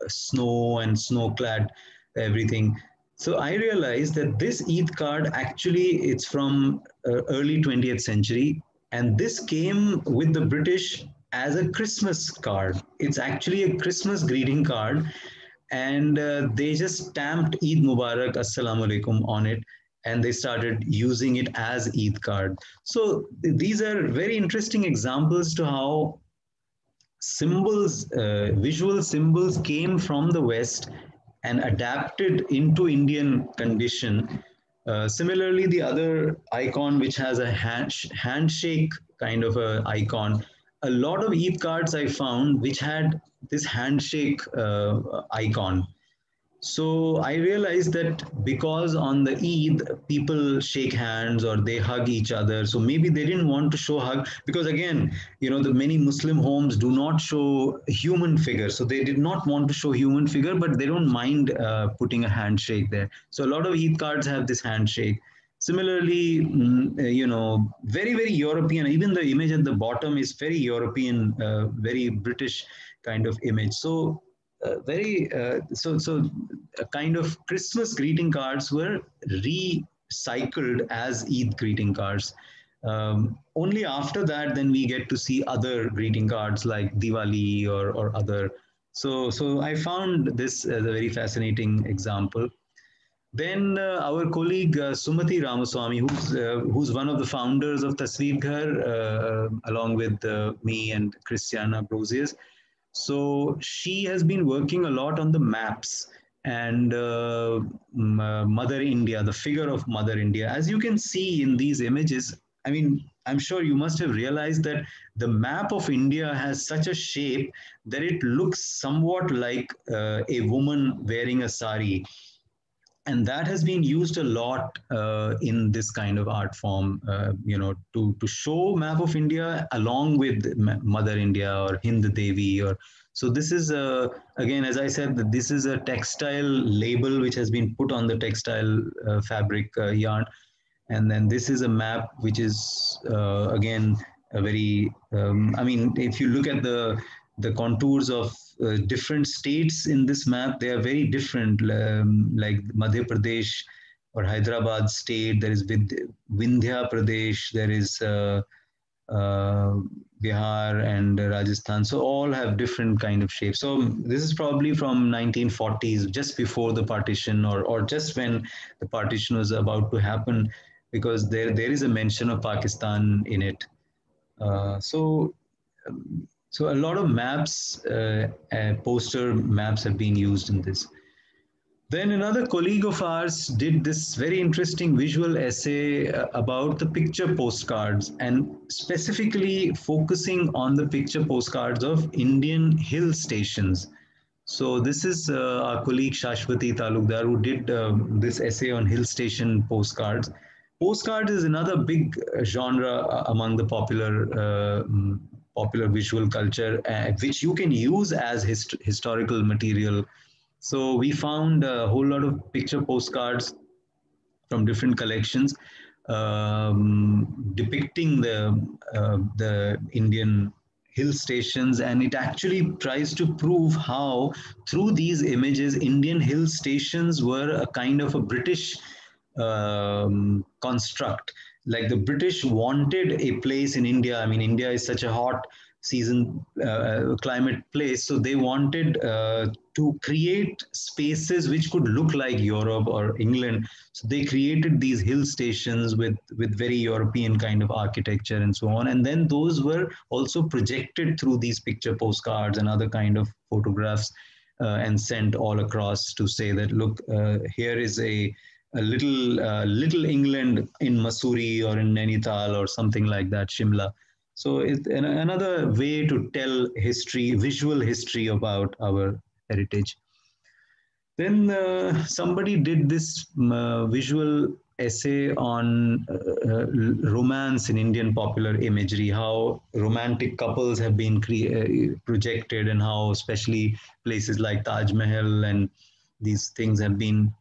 snow and snow clad everything? So I realized that this Eid card actually it's from uh, early 20th century, and this came with the British as a Christmas card. It's actually a Christmas greeting card, and uh, they just stamped Eid Mubarak Assalamu alaikum on it, and they started using it as Eid card. So these are very interesting examples to how symbols, uh, visual symbols came from the West and adapted into Indian condition. Uh, similarly, the other icon, which has a hand, handshake kind of a icon, a lot of Eid cards I found which had this handshake uh, icon. So I realized that because on the Eid, people shake hands or they hug each other. So maybe they didn't want to show hug because again, you know, the many Muslim homes do not show human figure. So they did not want to show human figure, but they don't mind uh, putting a handshake there. So a lot of Eid cards have this handshake. Similarly, mm, uh, you know, very, very European, even the image at the bottom is very European, uh, very British kind of image. So uh, very uh, so so a kind of Christmas greeting cards were recycled as Eid greeting cards. Um, only after that, then we get to see other greeting cards like Diwali or, or other. So, so I found this as a very fascinating example. Then uh, our colleague uh, Sumati Ramaswamy, who's, uh, who's one of the founders of Tasveer Ghar, uh, along with me and Christiane Brosius, so she has been working a lot on the maps and uh, uh, Mother India, the figure of Mother India. As you can see in these images, I mean, I'm sure you must have realized that the map of India has such a shape that it looks somewhat like uh, a woman wearing a sari. And that has been used a lot uh, in this kind of art form, uh, you know, to, to show map of India along with Mother India or Hind Devi or so this is a, again, as I said, this is a textile label which has been put on the textile uh, fabric uh, yarn. And then this is a map which is uh, again a very, um, I mean, if you look at the the contours of uh, different states in this map, they are very different. Um, like Madhya Pradesh or Hyderabad state, there is Vindhya Pradesh, there is uh, uh, Bihar and Rajasthan. So all have different kind of shapes. So this is probably from 1940s, just before the partition or, or just when the partition was about to happen, because there, there is a mention of Pakistan in it. Uh, so, um, so a lot of maps, uh, uh, poster maps have been used in this. Then another colleague of ours did this very interesting visual essay uh, about the picture postcards and specifically focusing on the picture postcards of Indian hill stations. So this is uh, our colleague Shashwati Talukdar who did uh, this essay on hill station postcards. Postcards is another big uh, genre uh, among the popular uh, popular visual culture, which you can use as hist historical material. So we found a whole lot of picture postcards from different collections um, depicting the, uh, the Indian hill stations. And it actually tries to prove how through these images Indian hill stations were a kind of a British um, construct like the British wanted a place in India I mean India is such a hot season uh, climate place. So they wanted uh, to create spaces which could look like Europe or England. So they created these hill stations with, with very European kind of architecture and so on. And then those were also projected through these picture postcards and other kind of photographs uh, and sent all across to say that, look, uh, here is a a little uh, little England in Mussoorie or in Nainital or something like that, Shimla. So it's another way to tell history, visual history about our heritage. Then uh, somebody did this uh, visual essay on uh, uh, romance in Indian popular imagery, how romantic couples have been uh, projected, and how especially places like Taj Mahal and these things have been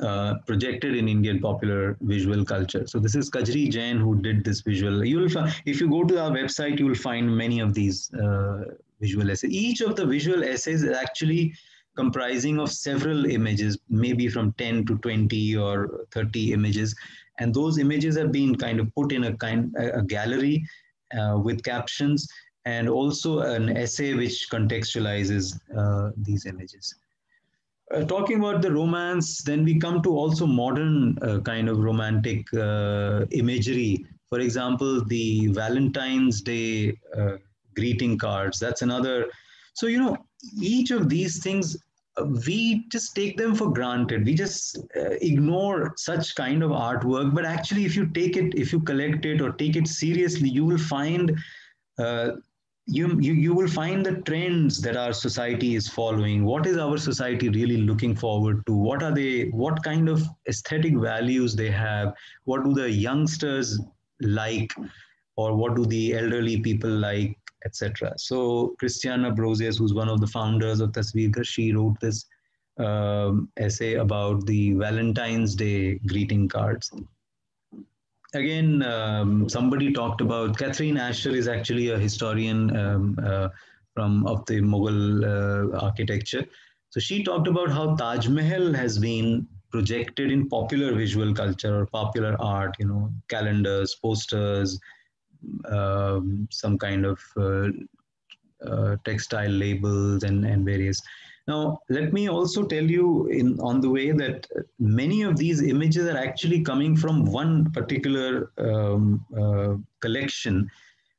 uh, projected in Indian popular visual culture. So this is Kajri Jain who did this visual. You will if you go to our website, you will find many of these uh, visual essays. Each of the visual essays is actually comprising of several images, maybe from 10 to 20 or 30 images. And those images have been kind of put in a kind a gallery uh, with captions and also an essay which contextualizes uh, these images. Uh, talking about the romance, then we come to also modern uh, kind of romantic uh, imagery. For example, the Valentine's Day uh, greeting cards. That's another. So, you know, each of these things, uh, we just take them for granted. We just uh, ignore such kind of artwork. But actually, if you take it, if you collect it or take it seriously, you will find you, you you will find the trends that our society is following. What is our society really looking forward to? What are they what kind of aesthetic values they have? What do the youngsters like? Or what do the elderly people like etc so christiane brosius who's one of the founders of tasveer ghar she wrote this um, essay about the valentine's day greeting cards again, um, somebody talked about Catherine Asher is actually a historian um, uh, from of the Mughal uh, architecture. So she talked about how Taj Mahal has been projected in popular visual culture or popular art. You know, calendars, posters, um, some kind of uh, uh textile labels, and and various. Now, let me also tell you in, on the way that many of these images are actually coming from one particular um, uh, collection,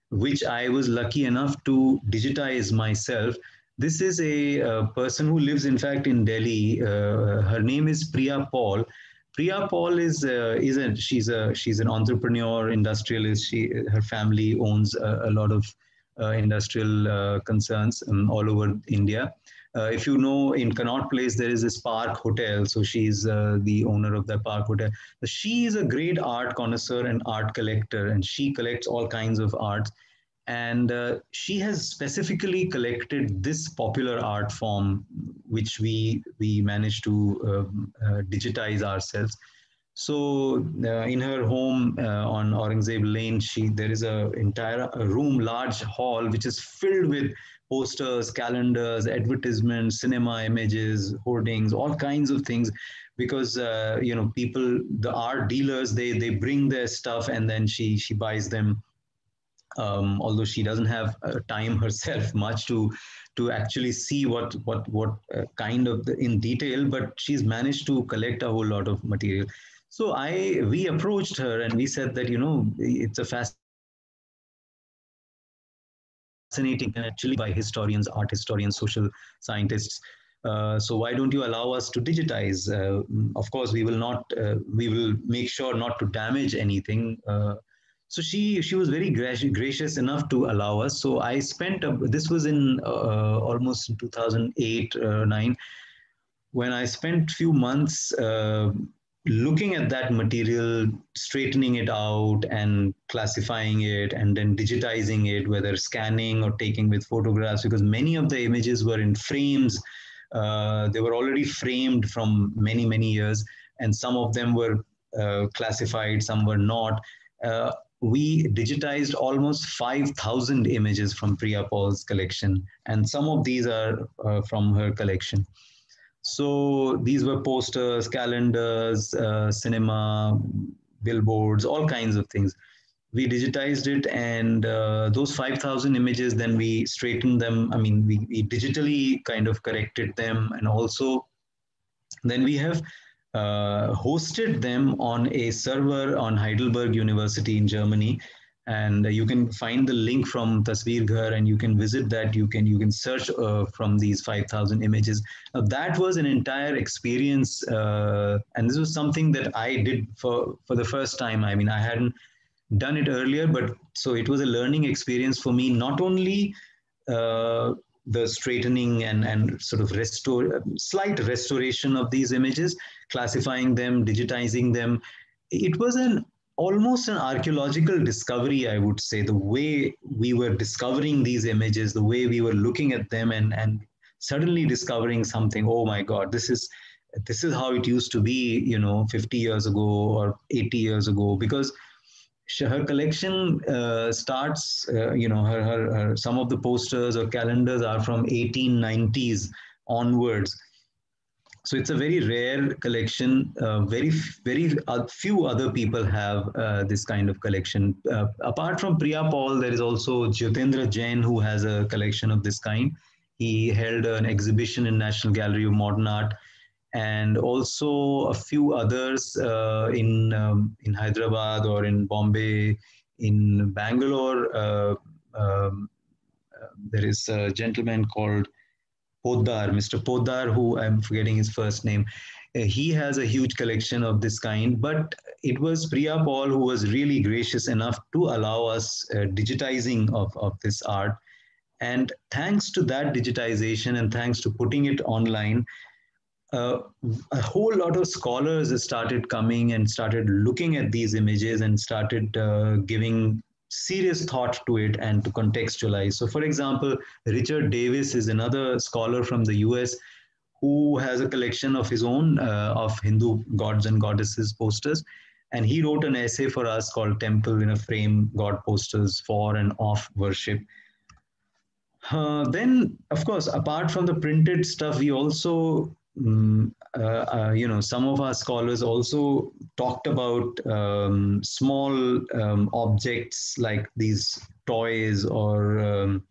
which I was lucky enough to digitize myself. This is a, a person who lives, in fact, in Delhi. Uh, her name is Priya Paul. Priya Paul is uh, is a she's a she's an entrepreneur, industrialist. She her family owns a, a lot of uh, industrial uh, concerns um, all over India. Uh, if you know, in Connaught Place, there is this Park Hotel. So she's uh, the owner of that Park Hotel. She is a great art connoisseur and art collector, and she collects all kinds of art. And uh, she has specifically collected this popular art form, which we we managed to um, uh, digitize ourselves. So uh, in her home uh, on Aurangzeb Lane, she there is a entire a room, large hall, which is filled with posters, calendars, advertisements, cinema images, hoardings, all kinds of things. Because uh, you know, people, the art dealers, they they bring their stuff and then she she buys them. Um, although she doesn't have uh, time <laughs> herself much to to actually see what what what uh, kind of the, in detail, but she's managed to collect a whole lot of material. So I we approached her and we said that you know it's a fascinating actually by historians, art historians, social scientists. Uh, so why don't you allow us to digitize? Uh, of course, we will not. Uh, we will make sure not to damage anything. Uh, so she she was very gracious enough to allow us. So I spent a, this was in uh, almost 2008 uh, nine when I spent few months looking at that material, straightening it out and classifying it and then digitizing it, whether scanning or taking with photographs, because many of the images were in frames. Uh, they were already framed from many, many years, and some of them were uh, classified, some were not. Uh, we digitized almost 5,000 images from Priya Paul's collection, and some of these are uh, from her collection. So these were posters, calendars, uh, cinema, billboards, all kinds of things. We digitized it, and uh, those 5,000 images, then we straightened them. I mean, we, we, digitally kind of corrected them, and also then we have uh, hosted them on a server on Heidelberg University in Germany and you can find the link from Tasveer Ghar and you can visit that. You can you can search uh, from these 5,000 images. Now, that was an entire experience, uh, and this was something that I did for for the first time. I mean, I hadn't done it earlier, but so it was a learning experience for me. Not only uh, the straightening and, and sort of restore slight restoration of these images, classifying them, digitizing them. It was an almost an archaeological discovery, I would say, the way we were discovering these images, the way we were looking at them and, and suddenly discovering something, oh my God, this is this is how it used to be, you know, 50 years ago or 80 years ago, because her collection uh, starts, uh, you know, her, her, her, some of the posters or calendars are from 1890s onwards. So it's a very rare collection. Uh, very, very uh, few other people have uh, this kind of collection. Uh, apart from Priya Paul, there is also Jyotindra Jain who has a collection of this kind. He held an exhibition in National Gallery of Modern Art and also a few others uh, in um, in Hyderabad or in Bombay, in Bangalore. Uh, um, there is a gentleman called Poddar, Mr. Poddar, who I'm forgetting his first name. Uh, he has a huge collection of this kind, but it was Priya Paul who was really gracious enough to allow us uh, digitizing of, of this art. And thanks to that digitization and thanks to putting it online, uh, a whole lot of scholars started coming and started looking at these images and started uh, giving serious thought to it and to contextualize. So, for example, Richard Davis is another scholar from the US who has a collection of his own uh, of Hindu gods and goddesses posters. And he wrote an essay for us called Temple in a Frame God Posters for and of Worship. Uh, then, of course, apart from the printed stuff, we also um, uh, you know, some of our scholars also talked about um, small um, objects like these toys or um,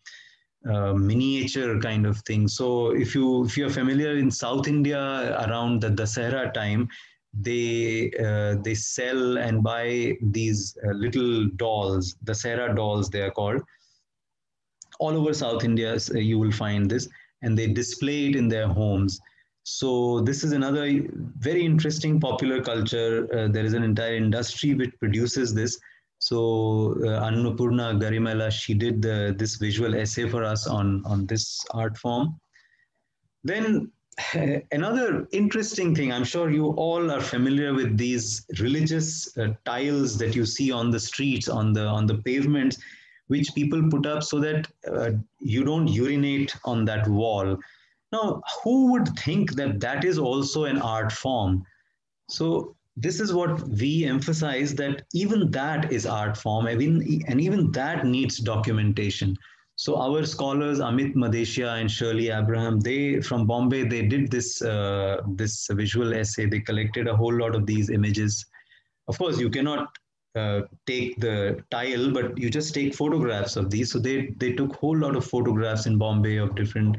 uh, miniature kind of things. So if you if you're familiar in South India around the Dasahara time, they uh, they sell and buy these uh, little dolls, Dasahara dolls they are called. All over South India, you will find this, and they display it in their homes so this is another very interesting popular culture. Uh, there is an entire industry which produces this. So uh, Annapurna Garimella, she did the, this visual essay for us on, on this art form. Then <laughs> another interesting thing, I'm sure you all are familiar with these religious uh, tiles that you see on the streets, on the, on the pavements, which people put up so that uh, you don't urinate on that wall. Now, who would think that that is also an art form? So this is what we emphasize that even that is art form, even, and even that needs documentation. So our scholars, Amit Madeshia and Shirley Abraham, they from Bombay, they did this uh, this visual essay. They collected a whole lot of these images. Of course, you cannot uh, take the tile, but you just take photographs of these. So they they took whole lot of photographs in Bombay of different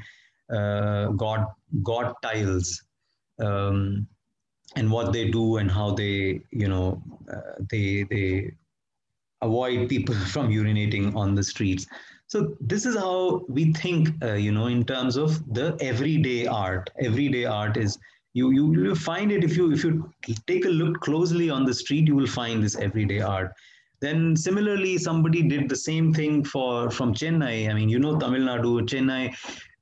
god god tiles um, and what they do and how they you know uh, they they avoid people <laughs> from urinating on the streets. So this is how we think uh, you know in terms of the everyday art. Everyday art is you, you you find it if you if you take a look closely on the street you will find this everyday art. Then similarly somebody did the same thing for from chennai. I mean you know tamil nadu chennai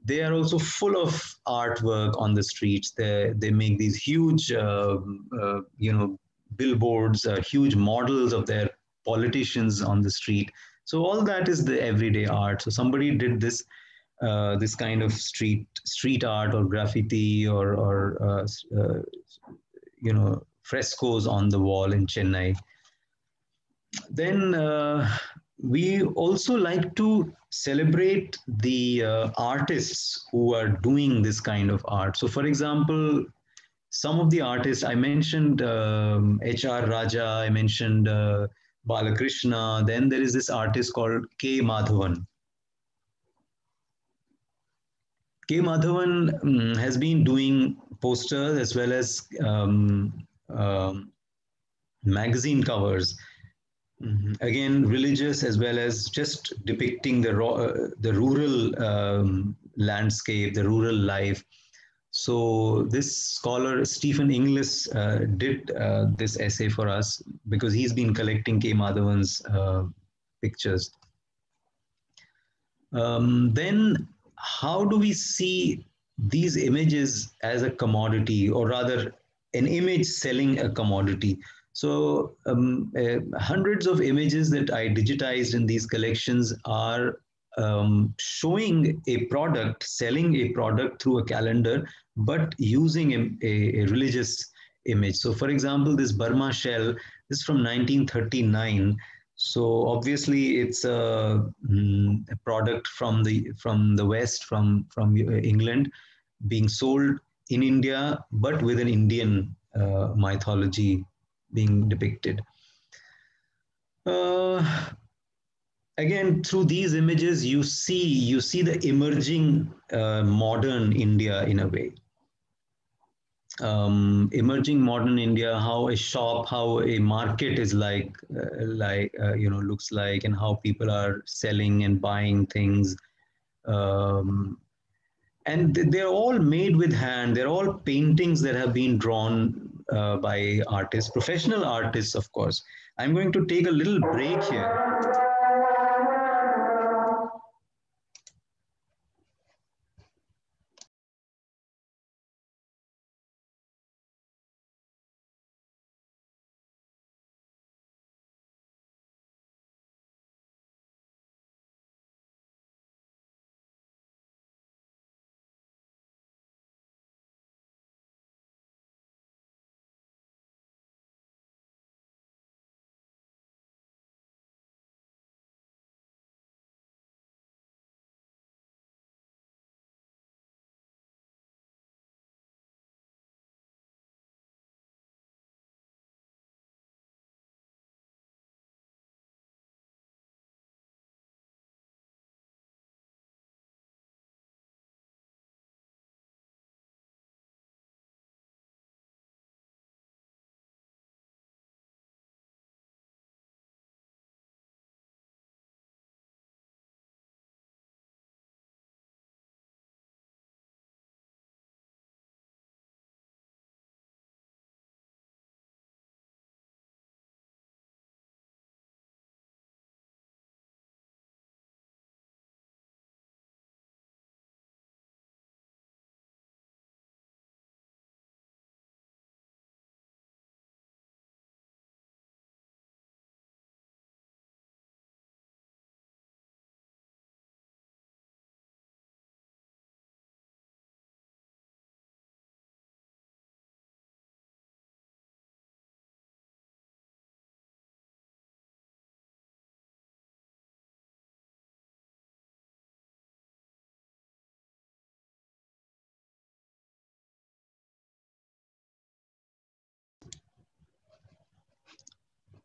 they are also full of artwork on the streets. They, they make these huge, uh, uh, you know, billboards, uh, huge models of their politicians on the street. So all that is the everyday art. So somebody did this, uh, this kind of street street art or graffiti or, or uh, uh, you know, frescoes on the wall in Chennai. Then we also like to celebrate the uh, artists who are doing this kind of art. So, for example, some of the artists I mentioned um, H.R. Raja, I mentioned uh, Balakrishna, then there is this artist called K. Madhavan. K. Madhavan um, has been doing posters as well as um, um magazine covers Mm-hmm. Again, religious as well as just depicting the uh, the rural um, landscape, the rural life. So this scholar Stephen Inglis uh, did uh, this essay for us because he's been collecting K. Madhavan's uh, pictures. Um, then how do we see these images as a commodity, or rather, an image selling a commodity? So, um, uh, hundreds of images that I digitized in these collections are um, showing a product, selling a product through a calendar, but using a, a, a religious image. So, for example, this Burma shell this is from 1939. So obviously, it's a, mm, a, product from the from the West, from from uh, England, being sold in India, but with an Indian uh, mythology being depicted. Uh, again, through these images, you see you see the emerging uh, modern India in a way um, emerging modern India, how a shop, how a market is like, uh, like uh, you know, looks like, and how people are selling and buying things. Um, and they're all made with hand. They're all paintings that have been drawn Uh, by artists, professional artists, of course. I'm going to take a little break here.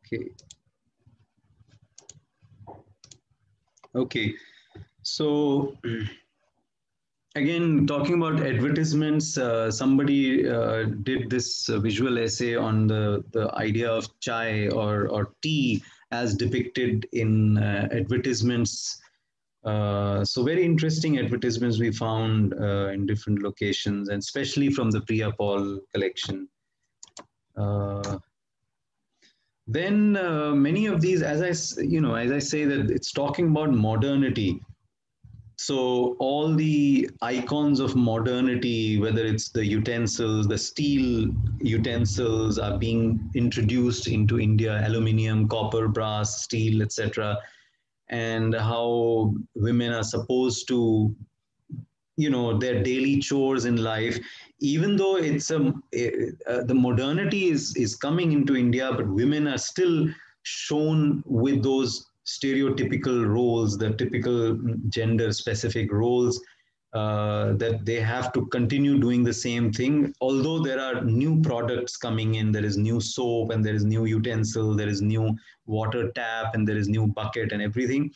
Okay. Okay. So <clears throat> again, talking about advertisements, uh, somebody uh, did this uh, visual essay on the, the idea of chai or, or tea as depicted in uh, advertisements. Uh, so very interesting advertisements we found uh, in different locations, and especially from the Priya Paul collection then uh, many of these as i you know as i say that it's talking about modernity. So all the icons of modernity whether it's the utensils the steel utensils are being introduced into india aluminium copper brass steel etc and how women are supposed to you know their daily chores in life even though it's a, uh, the modernity is is coming into india but women are still shown with those stereotypical roles the typical gender specific roles uh, that they have to continue doing the same thing. Although there are new products coming in there is new soap and there is new utensil there is new water tap and there is new bucket and everything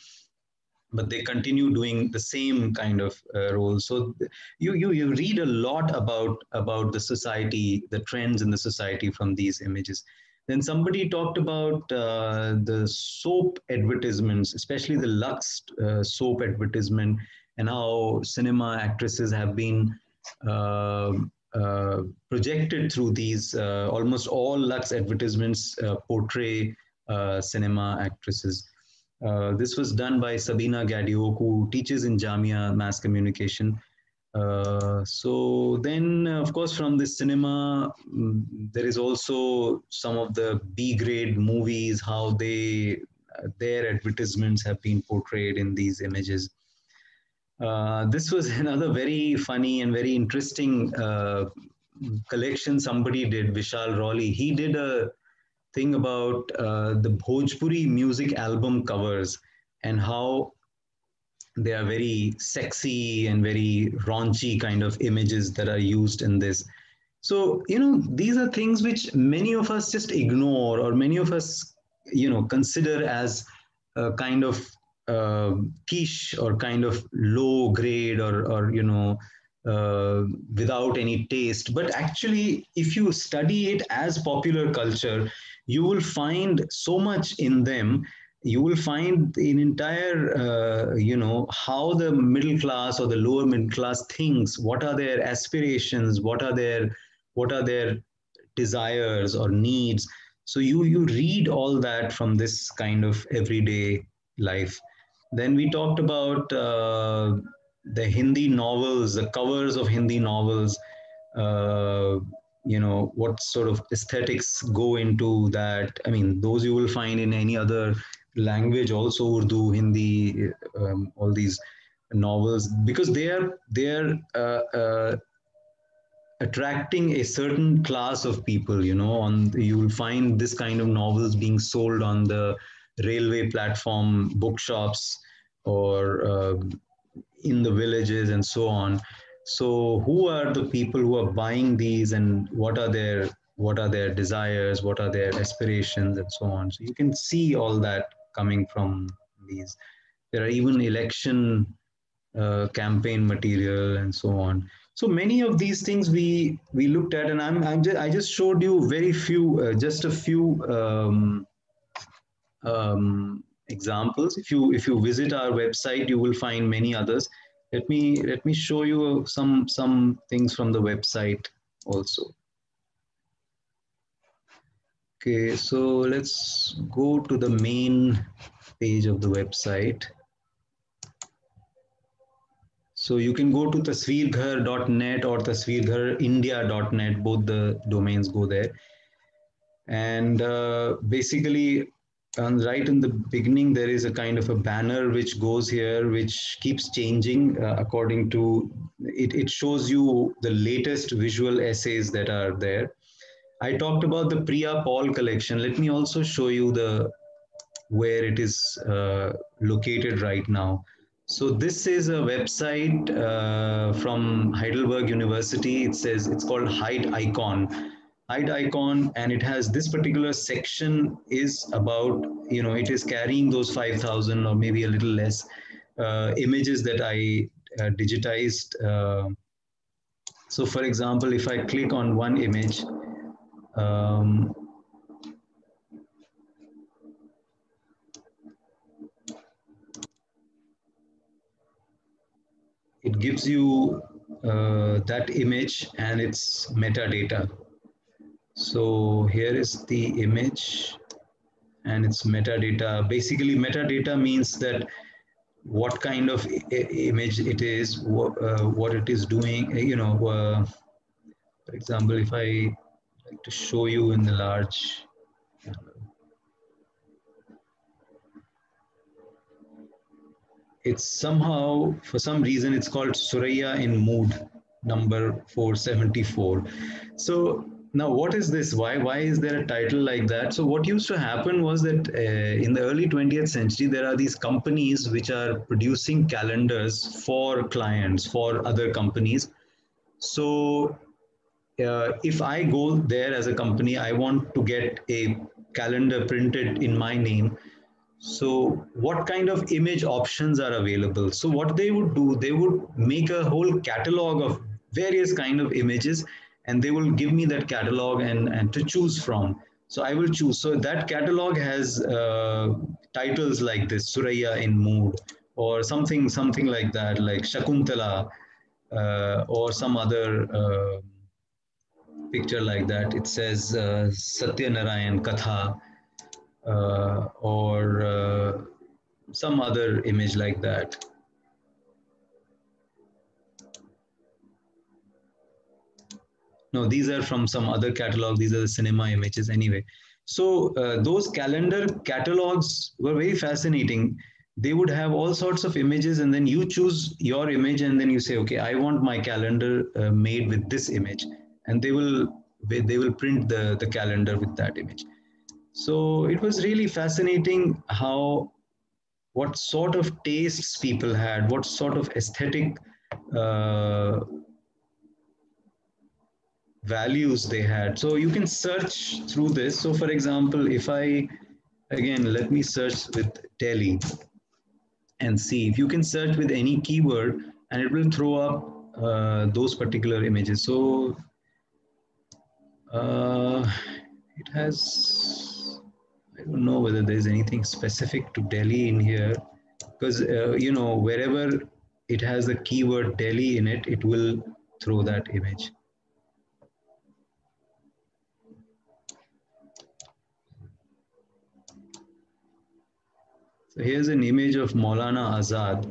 but they continue doing the same kind of uh, role. So you, you, you read a lot about, about the society, the trends in the society from these images. Then somebody talked about uh, the soap advertisements, especially the Lux uh, soap advertisement, and how cinema actresses have been uh, uh, projected through these. Uh, almost all Lux advertisements portray cinema actresses. Uh, this was done by Sabeena Gadihoke, who teaches in Jamia Mass Communication. Uh, so then, of course, from the cinema, mm, there is also some of the B grade movies, how they uh, their advertisements have been portrayed in these images. Uh, this was <laughs> another very funny and very interesting uh, collection somebody did, Vishal Rawley. He did a thing about uh, the Bhojpuri music album covers and how they are very sexy and very raunchy kind of images that are used in this. So, you know, these are things which many of us just ignore or many of us, you know, consider as a kind of uh, kitsch or kind of low grade or, or you know, uh, without any taste. But actually, if you study it as popular culture, you will find so much in them. You will find an entire uh, you know how the middle class or the lower middle class thinks what are their aspirations what are their what are their desires or needs. So you you read all that from this kind of everyday life. Then we talked about uh, the hindi novels the covers of hindi novels uh, you know what sort of aesthetics go into that? I mean those you will find in any other language also urdu hindi um, all these novels because they are they are uh, uh, attracting a certain class of people you know on you will find this kind of novels being sold on the railway platform bookshops or uh, in the villages and so on so who are the people who are buying these and what are their what are their desires what are their aspirations and so on so you can see all that coming from these. There are even election uh, campaign material and so on. So many of these things we we looked at, and I'm, I'm just, I just showed you very few, uh, just a few um, um, examples. If you if you visit our website, you will find many others. Let me let me show you some some things from the website also. Okay, so let's go to the main page of the website. So you can go to tasveerghar.net or tasveergharindia.net, both the domains go there. And uh, basically, and right in the beginning, there is a kind of a banner which goes here, which keeps changing uh, according to, it, it shows you the latest visual essays that are there I talked about the Priya Paul collection. Let me also show you the where it is uh, located right now. So this is a website uh, from Heidelberg University. It says it's called HeidICON. HeidICON, and it has this particular section is about you know it is carrying those five thousand or maybe a little less uh, images that I uh, digitized. Uh, so, for example, if I click on one image, um, it gives you uh, that image and its metadata. So here is the image and its metadata. Basically, metadata means that what kind of image it is, what, uh, what it is doing, you know, uh, for example, if I like to show you in the large it's somehow for some reason it's called suraya in mood number 474 so now what is this why why is there a title like that so what used to happen was that uh, in the early 20th century there are these companies which are producing calendars for clients for other companies so uh, if I go there as a company, I want to get a calendar printed in my name. So what kind of image options are available? So what they would do, they would make a whole catalog of various kind of images and they will give me that catalog and, and to choose from. So I will choose. So that catalog has uh, titles like this, Suraya in Mood, or something, something like that, like Shakuntala, uh, or some other uh, picture like that. It says uh, Satya Narayan Katha uh, or uh, some other image like that. No, these are from some other catalog. These are the cinema images anyway. So uh, those calendar catalogs were very fascinating. They would have all sorts of images and then you choose your image and then you say, okay, I want my calendar uh, made with this image. And they will, they will print the, the calendar with that image. So it was really fascinating how, what sort of tastes people had, what sort of aesthetic uh, values they had. So you can search through this. So for example, if I, again, let me search with Delhi and see if you can search with any keyword and it will throw up uh, those particular images. So uh, it has, I don't know whether there's anything specific to Delhi in here because, uh, you know, wherever it has the keyword Delhi in it, it will throw that image. So here's an image of Maulana Azad.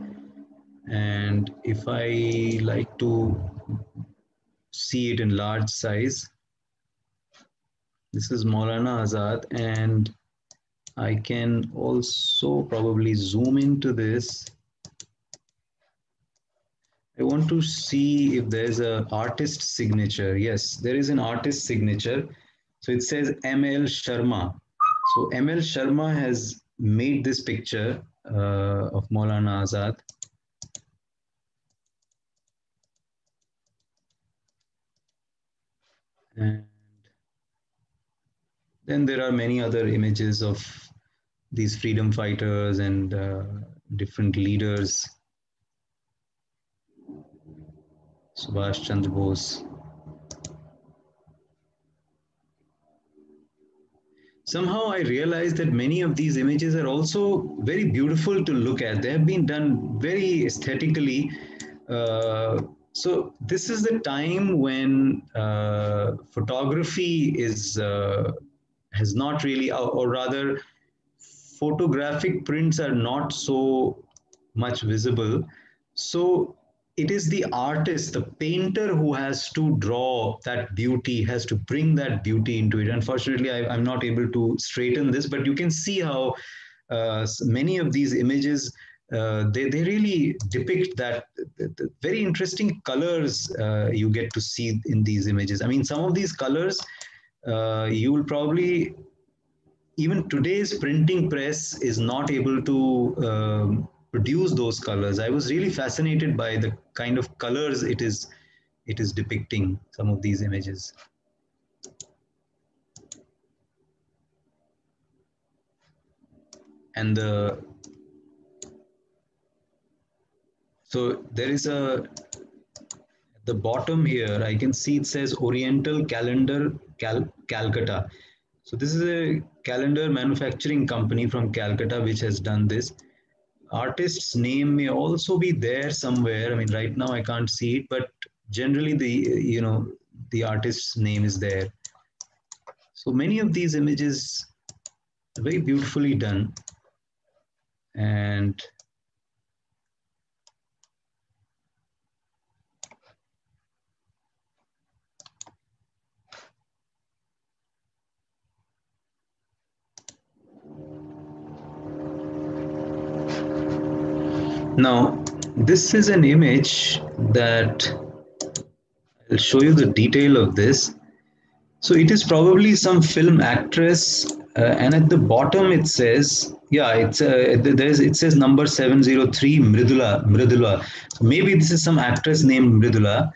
And if I like to see it in large size, this is Maulana Azad. And I can also probably zoom into this. I want to see if there's an artist signature. Yes, there is an artist signature. So it says ML Sharma. So ML Sharma has made this picture uh, of Maulana Azad. And then there are many other images of these freedom fighters and uh, different leaders. Subhash Chandra Bose. Somehow I realized that many of these images are also very beautiful to look at. They have been done very aesthetically. Uh, so this is the time when uh, photography is uh, has not really, or rather, photographic prints are not so much visible. So it is the artist, the painter who has to draw that beauty, has to bring that beauty into it. Unfortunately, I, am not able to straighten this, but you can see how uh, many of these images, uh, they, they really depict that the, the very interesting colors uh, you get to see in these images. I mean, some of these colors, uh, you will probably, even today's printing press is not able to um, produce those colors. I was really fascinated by the kind of colors it is, it is depicting some of these images. And the, so there is a, at the bottom here, I can see it says Oriental Calendar Cal Calcutta. So this is a calendar manufacturing company from Calcutta which has done this artist's name may also be there somewhere. I mean, right now I can't see it, but generally the, you know, the artist's name is there. So many of these images are very beautifully done. And Now, this is an image that I'll show you the detail of this. So it is probably some film actress, uh, and at the bottom it says, yeah, it's uh, there's it says number 703 Mridula Mridula. Maybe this is some actress named Mridula,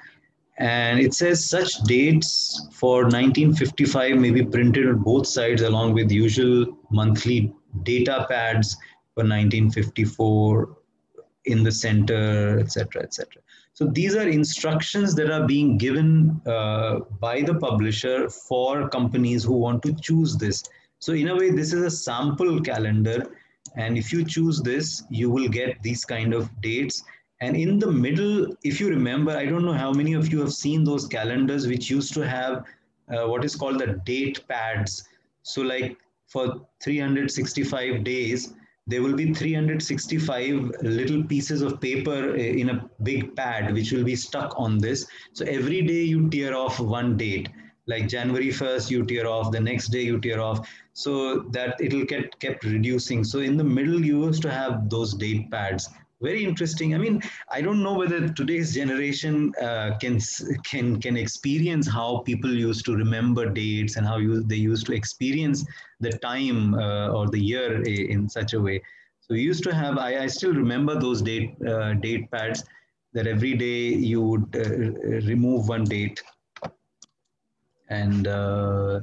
and it says such dates for 1955 may be printed on both sides along with usual monthly data pads for 1954 in the center, etc., etc. So these are instructions that are being given uh, by the publisher for companies who want to choose this. So in a way, this is a sample calendar. And if you choose this, you will get these kind of dates. And in the middle, if you remember, I don't know how many of you have seen those calendars which used to have uh, what is called the date pads. So like for 365 days, there will be 365 little pieces of paper eh, in a big pad which will be stuck on this. So every day you tear off one date. Like january 1st you tear off the next day you tear off. So that it'll get kept reducing. So in the middle you used to have those date pads very interesting. I mean i don't know whether today's generation uh, can can can experience how people used to remember dates and how you, they used to experience the time uh, or the year in such a way. So we used to have i, I still remember those date uh, date pads that every day you would uh, remove one date. And uh,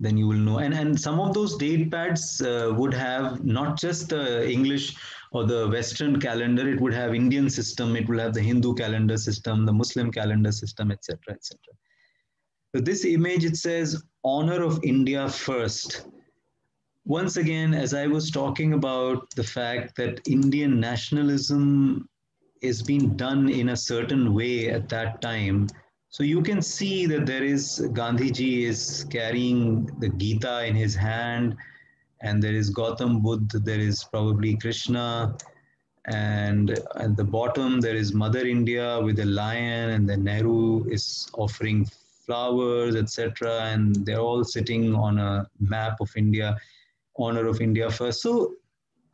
then you will know. And and some of those date pads uh, would have not just the english or the Western calendar, it would have Indian system, it will have the Hindu calendar system, the Muslim calendar system, etc., etc. So this image, it says honor of India first. Once again, as I was talking about the fact that Indian nationalism is being done in a certain way at that time, so you can see that there is Gandhiji is carrying the Gita in his hand and there is Gautam Buddha, there is probably Krishna, and at the bottom there is Mother India with a lion, and then Nehru is offering flowers, etc. And they're all sitting on a map of India, honor of India first. So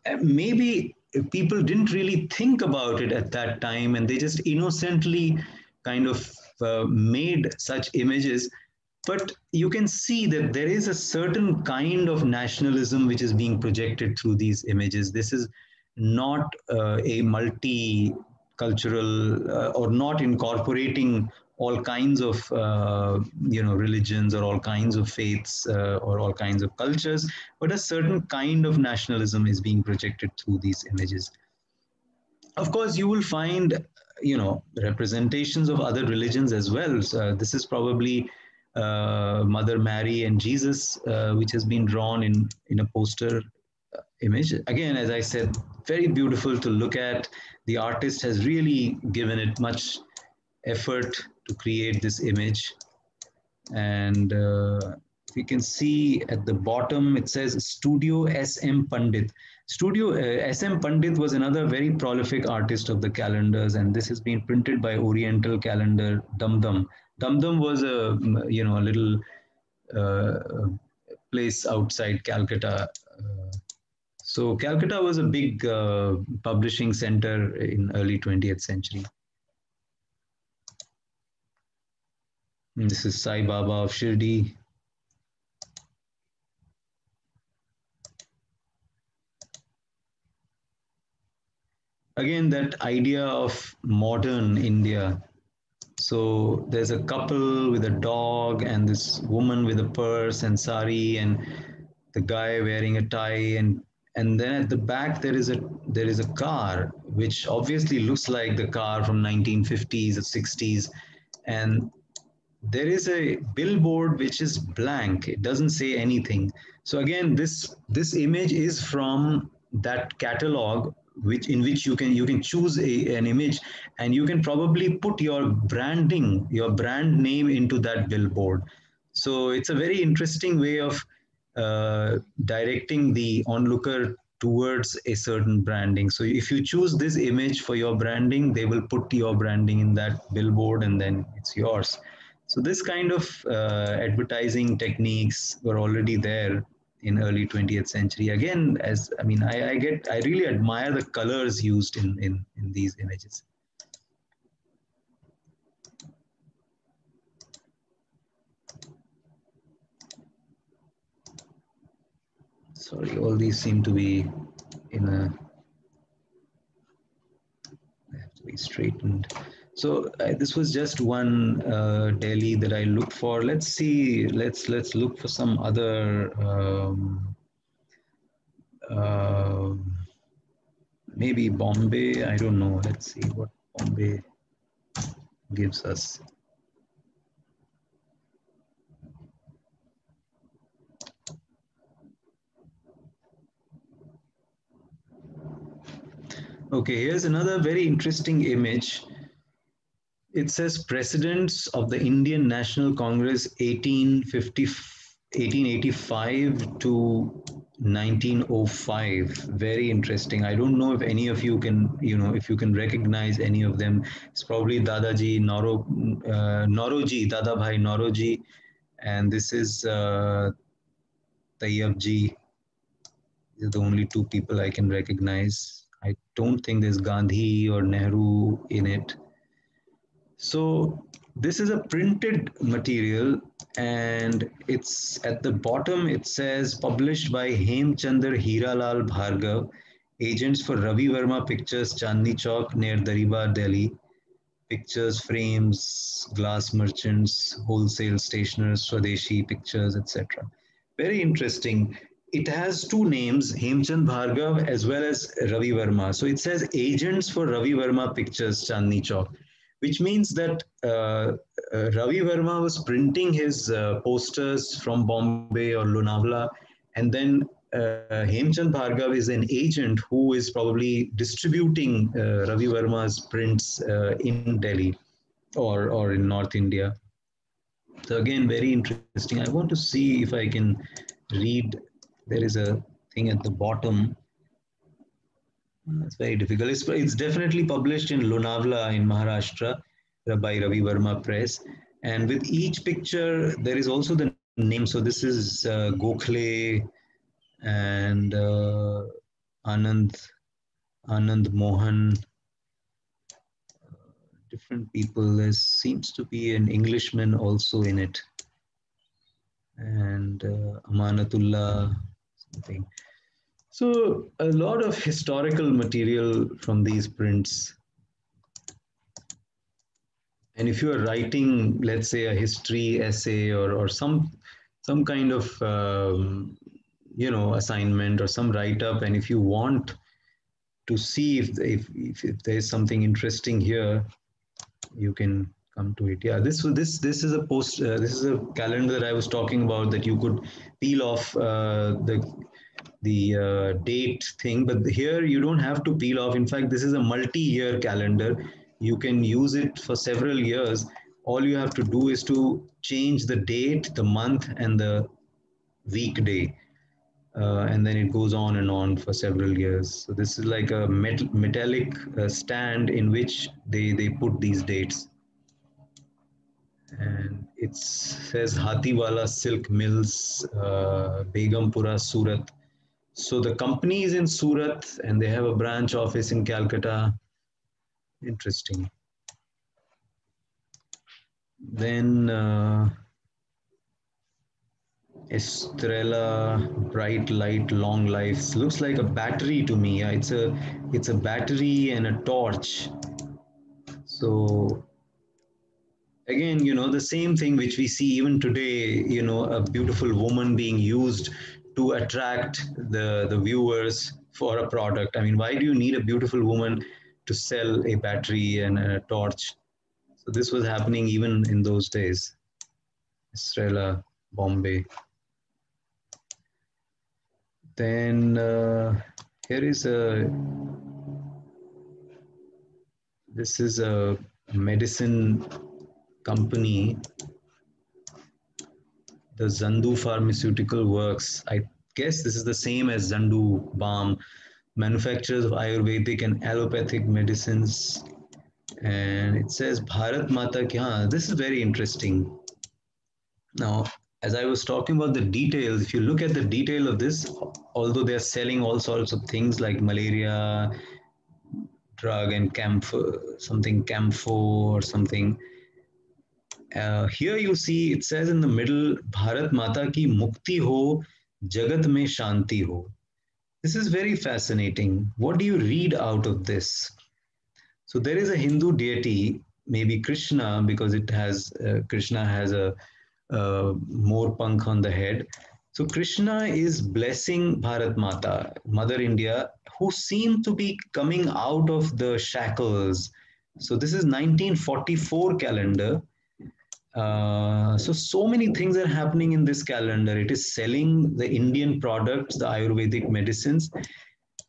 uh, maybe people didn't really think about it at that time, and they just innocently kind of uh, made such images but you can see that there is a certain kind of nationalism which is being projected through these images. This is not uh, a multicultural uh, or not incorporating all kinds of uh, you know religions or all kinds of faiths uh, or all kinds of cultures, but a certain kind of nationalism is being projected through these images. Of course, you will find you know representations of other religions as well. So this is probably uh, Mother Mary and Jesus, uh, which has been drawn in, in a poster uh, image. Again, as I said, very beautiful to look at. The artist has really given it much effort to create this image. And uh, you can see at the bottom, it says Studio SM Pandit. Studio uh, SM Pandit was another very prolific artist of the calendars, and this has been printed by Oriental Calendar Dum Dum. Dum Dum was a you know a little uh, place outside Calcutta. Uh, so Calcutta was a big uh, publishing center in early 20th century. And this is Sai Baba of Shirdi. Again, that idea of modern India so there's a couple with a dog and this woman with a purse and sari and the guy wearing a tie and and then at the back there is a there is a car which obviously looks like the car from 1950s or 60s and there is a billboard which is blank. It doesn't say anything. So again this this image is from that catalog which in which you can you can choose a, an image and you can probably put your branding your brand name into that billboard. So it's a very interesting way of uh, directing the onlooker towards a certain branding. So if you choose this image for your branding they will put your branding in that billboard and then it's yours. So this kind of uh, advertising techniques were already there in early 20th century. Again as i mean i, I get i really admire the colors used in in, in these images. Sorry all these seem to be in a they have to be straightened so uh, this was just one uh, Delhi that I looked for. Let's see. Let's let's look for some other. Um, uh, maybe Bombay. I don't know. Let's see what Bombay gives us. Okay, here's another very interesting image it says presidents of the Indian National Congress 1850, 1885 to 1905 very interesting. I don't know if any of you can you know if you can recognize any of them. It's probably dadaji noro uh, noroji Dadabhai Naoroji. And this is uh, tayyabji. These are the only two people i can recognize. I don't think there's gandhi or nehru in it so this is a printed material and it's at the bottom it says published by Hemchandar Hiralal Bhargav, agents for Ravi Varma Pictures, Chandni Chowk near Daribar, Delhi. Pictures, frames, glass merchants, wholesale stationers, Swadeshi pictures, etc. Very interesting. It has two names, Hemchand Bhargav as well as Ravi Varma. So it says agents for Ravi Varma Pictures, Chandni Chowk which means that uh, uh, Ravi Varma was printing his uh, posters from Bombay or Lonavala, and then uh, Hemchand Bhargav is an agent who is probably distributing uh, Ravi Varma's prints uh, in Delhi or, or in North India. So again, very interesting. I want to see if I can read. There is a thing at the bottom it's very difficult. It's, it's definitely published in Lonavala in Maharashtra by Ravi Varma Press. And with each picture, there is also the name. So this is uh, Gokhale and uh, Anand, Anand Mohan. Different people. There seems to be an Englishman also in it. And uh, Amanatullah, something. So a lot of historical material from these prints. And if you are writing, let's say, a history essay or, or some some kind of um, you know assignment or some write-up, and if you want to see if, if, if, if there's something interesting here, you can come to it. Yeah, this this this is a post. Uh, this is a calendar that I was talking about that you could peel off uh, the the uh, date thing, but here you don't have to peel off. In fact, this is a multi-year calendar. You can use it for several years. All you have to do is to change the date, the month, and the weekday. Uh, and then it goes on and on for several years. So this is like a met- metallic uh, stand in which they, they put these dates. And it says Hatiwala Silk Mills, uh, Surat. So the company is in Surat and they have a branch office in Calcutta. Interesting. Then uh, Estrella bright light long life looks like a battery to me. Yeah, it's a it's a battery and a torch. So again, you know, the same thing which we see even today, you know, a beautiful woman being used to attract the, the viewers for a product. I mean, why do you need a beautiful woman to sell a battery and a torch? So this was happening even in those days. Estrella, Bombay. Then uh, here is a, this is a medicine company the Zandu Pharmaceutical Works. I guess this is the same as Zandu Balm, manufacturers of Ayurvedic and allopathic medicines. And it says Bharat Mata Ki. this is very interesting. Now, as I was talking about the details, if you look at the detail of this, although they're selling all sorts of things like malaria drug and camphor, something camphor or something, uh, here you see it says in the middle bharat mata ki mukti ho jagat mein shanti ho. This is very fascinating. What do you read out of this? So there is a hindu deity maybe krishna because it has uh, krishna has a uh, mor pankh on the head. So krishna is blessing bharat mata mother india who seem to be coming out of the shackles. So this is 1944 calendar uh, so, so many things are happening in this calendar. It is selling the Indian products, the Ayurvedic medicines,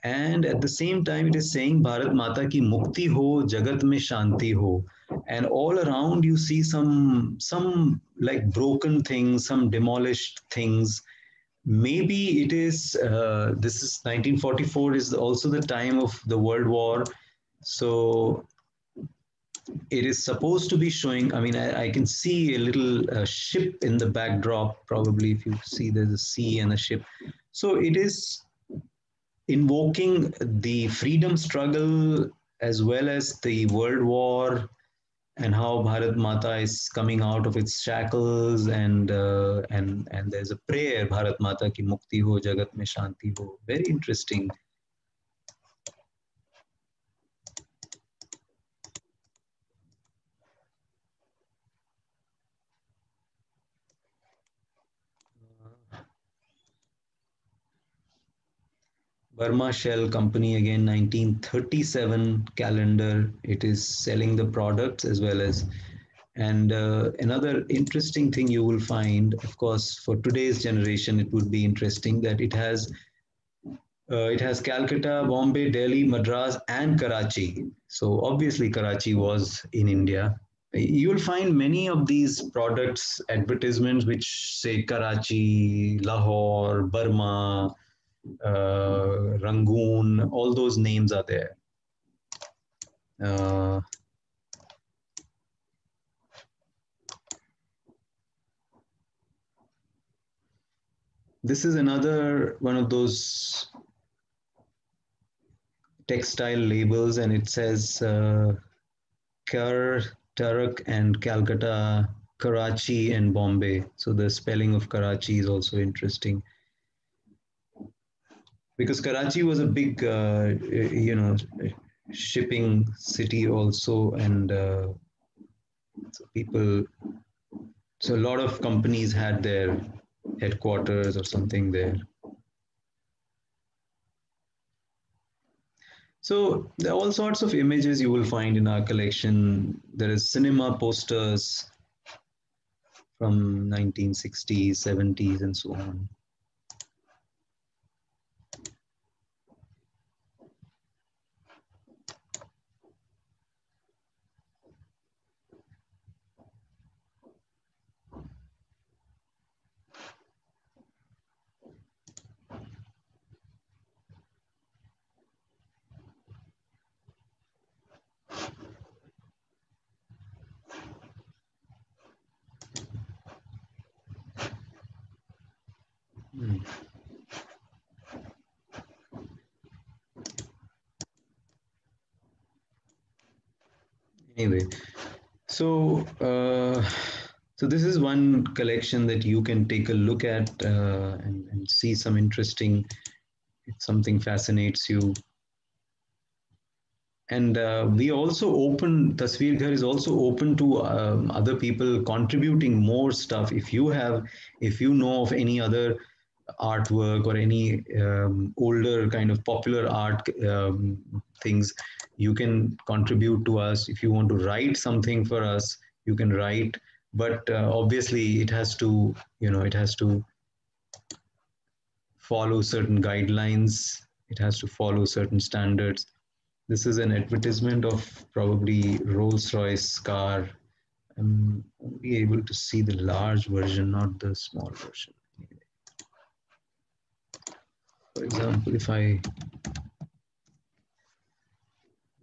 and at the same time, it is saying Bharat Mata ki mukti ho, jagat mein shanti ho. And all around, you see some some like broken things, some demolished things, maybe it is uh, this is 1944 is also the time of the world war so it is supposed to be showing i mean i, I can see a little uh, ship in the backdrop probably if you see there's a sea and a ship. So it is invoking the freedom struggle as well as the world war and how Bharat Mata is coming out of its shackles and uh, and and there's a prayer Bharat Mata ki mukti ho jagat mein shanti ho. Very interesting Burma Shell Company again 1937 calendar. It is selling the products as well as and uh, another interesting thing you will find, of course, for today's generation, it would be interesting that it has uh, it has Calcutta, Bombay, Delhi, Madras, and Karachi. So obviously, Karachi was in India. You will find many of these products advertisements which say Karachi, Lahore, Burma, uh, Rangoon, all those names are there. Uh, this is another one of those textile labels and it says uh, Kar, Tarak and Calcutta, Karachi and Bombay. So the spelling of Karachi is also interesting because Karachi was a big, uh, you know, shipping city also, and uh, so people, so a lot of companies had their headquarters or something there. So there are all sorts of images you will find in our collection. There is cinema posters from 1960s, 70s, and so on. Anyway, so uh, so this is one collection that you can take a look at uh, and, and see some interesting. If something fascinates you, and uh, we also open tasveer ghar is also open to um, other people contributing more stuff if you have if you know of any other artwork or any um, older kind of popular art um, things you can contribute to us. If you want to write something for us you can write. But uh, obviously it has to you know it has to follow certain guidelines. It has to follow certain standards. This is an advertisement of probably rolls royce car i'm only able to see the large version not the small version for example, if I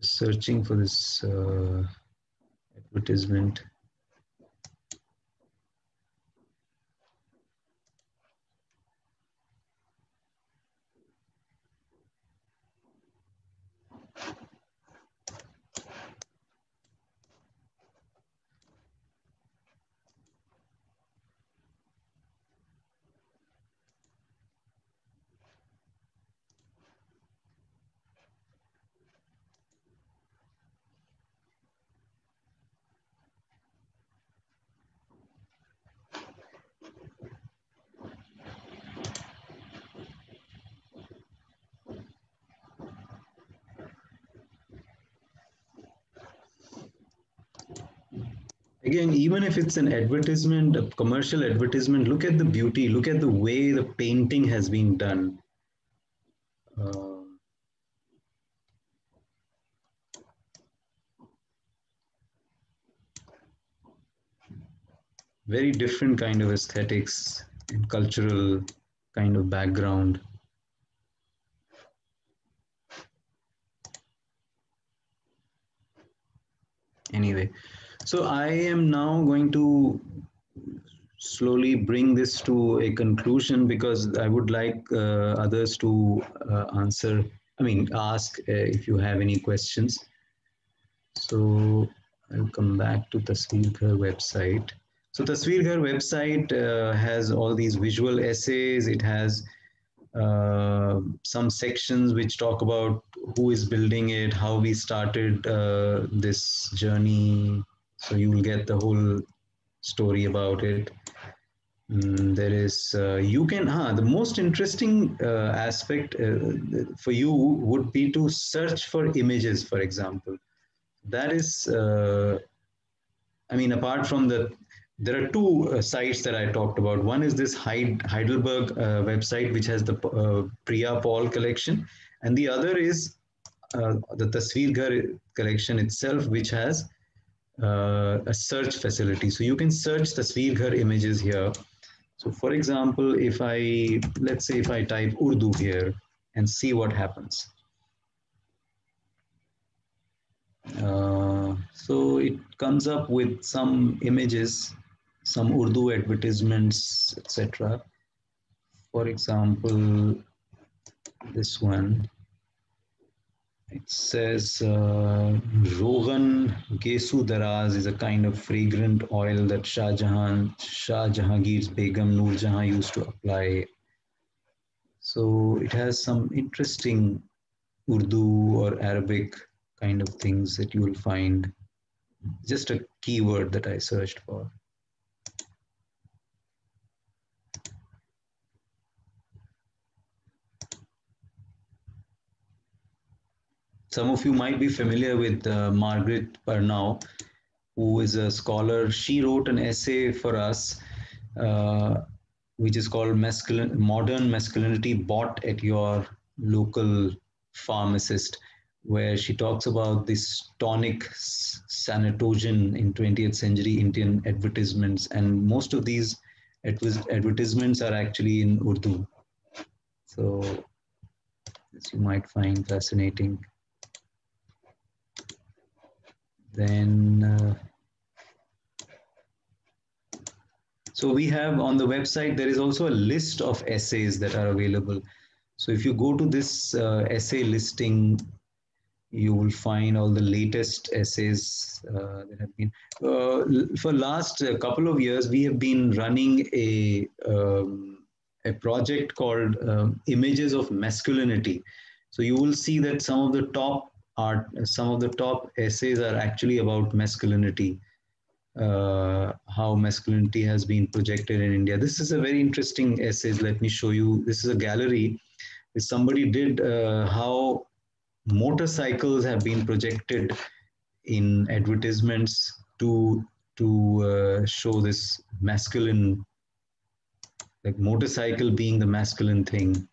searching for this uh, advertisement, again even if it's an advertisement a commercial advertisement look at the beauty look at the way the painting has been done uh, very different kind of aesthetics and cultural kind of background. Anyway, so I am now going to slowly bring this to a conclusion because I would like uh, others to uh, answer, I mean, ask uh, if you have any questions. So I'll come back to Tasveerghar website. So Tasveerghar website uh, has all these visual essays. It has uh, some sections which talk about who is building it, how we started uh, this journey. So you will get the whole story about it. Mm, there is, uh, you can, huh, the most interesting uh, aspect uh, for you would be to search for images, for example. That is, uh, I mean, apart from the, there are two uh, sites that I talked about. One is this Heidelberg uh, website, which has the Priya Paul collection. And the other is the Tasveer Ghar collection itself, which has uh, a search facility. So you can search Tasveer Ghar images here. So for example, if I, let's say if I type Urdu here and see what happens. Uh, so it comes up with some images, some Urdu advertisements, etc. For example, this one. It says uh, Rogan Gesu Daraz is a kind of fragrant oil that Shah Jahan, Shah Jahangir's Begum Noor Jahan used to apply. So it has some interesting Urdu or Arabic kind of things that you will find. Just a keyword that I searched for. Some of you might be familiar with uh, Margrit Pernau, who is a scholar. She wrote an essay for us, uh, which is called Modern Masculinity Bought at Your Local Pharmacist, where she talks about this tonic sanatogen in 20th century Indian advertisements. And most of these advertisements are actually in Urdu. So this you might find fascinating. Then, uh, so we have on the website, there is also a list of essays that are available. So if you go to this uh, essay listing, you will find all the latest essays uh, that have been. Uh, for last uh, couple of years, we have been running a, um, a project called um, Images of Masculinity. So you will see that some of the top art some of the top essays are actually about masculinity uh, how masculinity has been projected in india. This is a very interesting essay. Let me show you. This is a gallery. Somebody did uh, how motorcycles have been projected in advertisements to to uh, show this masculine like motorcycle being the masculine thing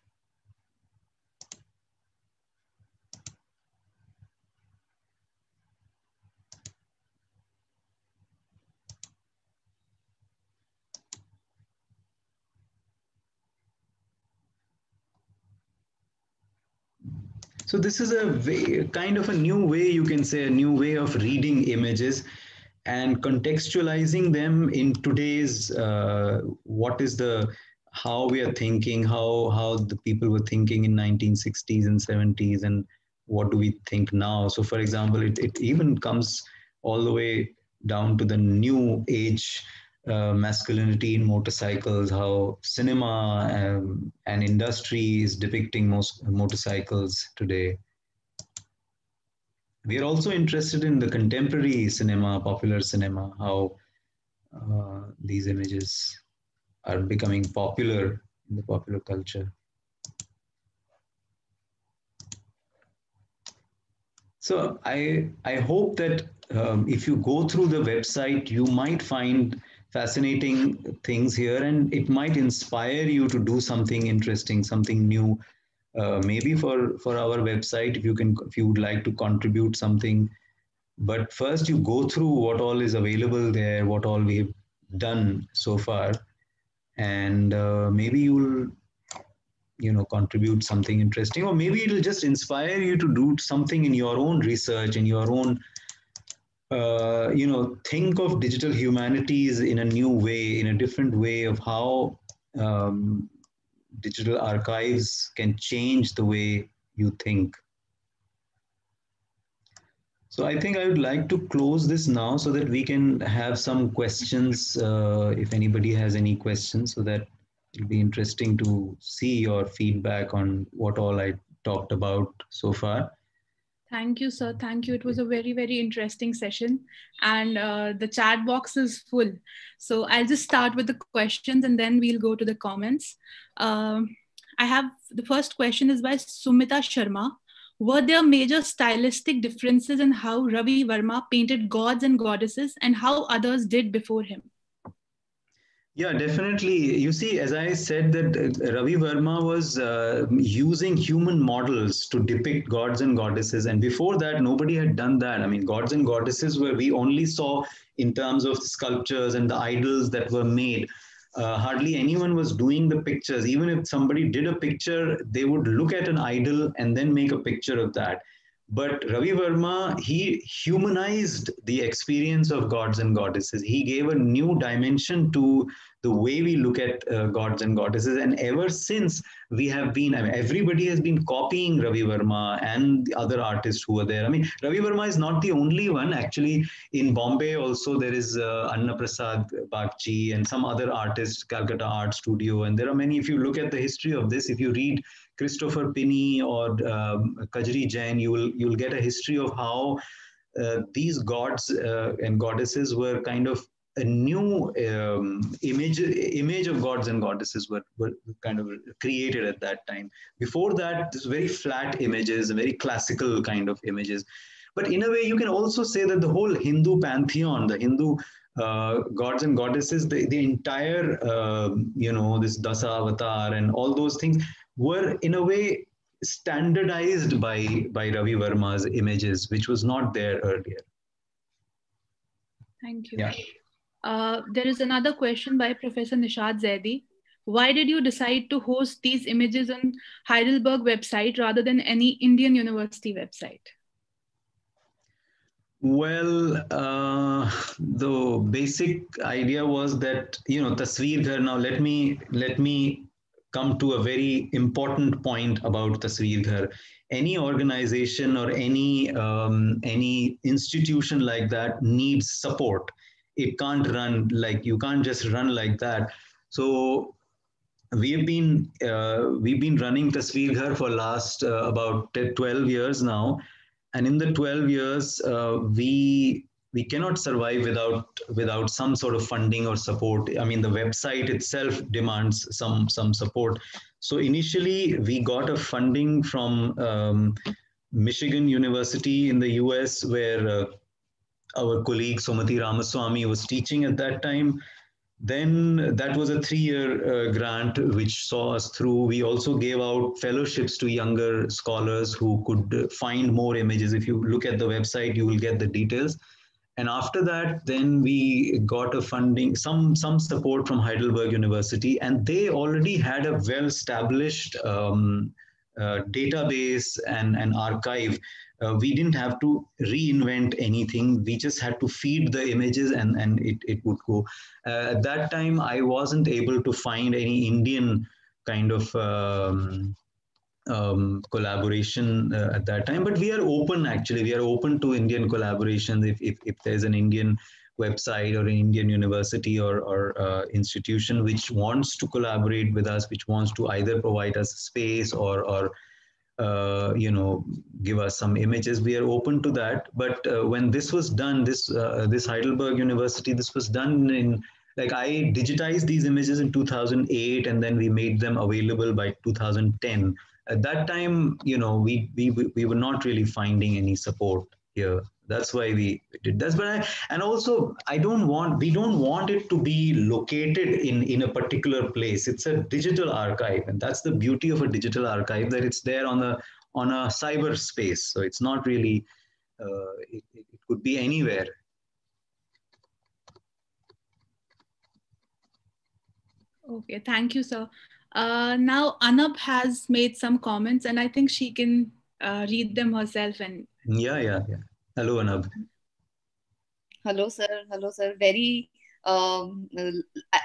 So this is a way, kind of a new way, you can say, a new way of reading images and contextualizing them in today's uh, what is the how we are thinking, how how the people were thinking in 1960s and 70s, and what do we think now? So, for example, it, it even comes all the way down to the new age uh, masculinity in motorcycles, how cinema um, and industry is depicting most motorcycles today. We are also interested in the contemporary cinema, popular cinema, how uh, these images are becoming popular in the popular culture. So I, I hope that um, if you go through the website, you might find fascinating things here and it might inspire you to do something interesting something new. Uh, maybe for for our website if you can if you would like to contribute something. But first you go through what all is available there what all we've done so far and uh, maybe you'll you know contribute something interesting or maybe it'll just inspire you to do something in your own research in your own uh, you know think of digital humanities in a new way in a different way of how um, digital archives can change the way you think so I think I would like to close this now so that we can have some questions uh, if anybody has any questions so that it'll be interesting to see your feedback on what all I talked about so far. Thank you, sir. Thank you. It was a very, very interesting session. And uh, the chat box is full. So I'll just start with the questions and then we'll go to the comments. Um, I have the first question is by Sumita Sharma. Were there major stylistic differences in how Ravi Varma painted gods and goddesses and how others did before him? Yeah, definitely. You see, as I said, that uh, Ravi Varma was uh, using human models to depict gods and goddesses, and before that, nobody had done that. I mean, gods and goddesses were we only saw in terms of sculptures and the idols that were made uh, hardly anyone was doing the pictures. Even if somebody did a picture, they would look at an idol and then make a picture of that. But Ravi Varma, he humanized the experience of gods and goddesses. He gave a new dimension to the way we look at uh, gods and goddesses. And ever since, we have been, I mean, everybody has been copying Ravi Varma and the other artists who are there. I mean, Ravi Varma is not the only one. Actually, in Bombay also, there is uh, Anna Prasad Bagchi and some other artists, Calcutta Art Studio. And there are many, if you look at the history of this, if you read Christopher Pinney or um, Kajri Jain, you will, you'll get a history of how uh, these gods uh, and goddesses were kind of a new um, image image of gods and goddesses were, were kind of created at that time. Before that, this very flat images, very classical kind of images. But in a way, you can also say that the whole Hindu pantheon, the Hindu uh, gods and goddesses, the, the entire, uh, you know, this Dasa avatar and all those things were in a way standardized by, by Ravi Varma's images, which was not there earlier. Thank you. Yeah. Uh, there is another question by Professor Nishat Zaidi. Why did you decide to host these images on Heidelberg website rather than any Indian university website? Well, uh, the basic idea was that you know Tasveer Ghar. Now let me let me come to a very important point about Tasveer Ghar. Any organization or any um, any institution like that needs support it can't run like you can't just run like that. So we've been uh, we've been running Tasveer for last uh, about 12 years now. And in the 12 years uh, we we cannot survive without without some sort of funding or support. I mean the website itself demands some some support. So initially we got a funding from um, michigan university in the us where uh, our colleague Sumathi Ramaswamy was teaching at that time. Then that was a three-year uh, grant which saw us through. We also gave out fellowships to younger scholars who could find more images. If you look at the website, you will get the details. And after that, then we got a funding, some some support from Heidelberg University, and they already had a well-established um, uh, database and an archive uh, we didn't have to reinvent anything. We just had to feed the images and, and it, it would go. Uh, at that time, I wasn't able to find any Indian kind of um, um, collaboration uh, at that time, but we are open actually. We are open to Indian collaborations if, if, if there's an Indian website or an Indian university or, or uh, institution which wants to collaborate with us, which wants to either provide us space or, or uh, you know, give us some images. We are open to that. But uh, when this was done, this uh, this Heidelberg University, this was done in like I digitized these images in 2008, and then we made them available by 2010. At that time, you know, we we we were not really finding any support here that's why we did that's but I, and also i don't want we don't want it to be located in in a particular place it's a digital archive and that's the beauty of a digital archive that it's there on a on a cyber space so it's not really uh, it, it could be anywhere okay thank you sir Uh, now Anab has made some comments, and I think she can uh, read them herself. And yeah, yeah, yeah. Hello, Anab. Hello, sir. Hello, sir. Very. Um,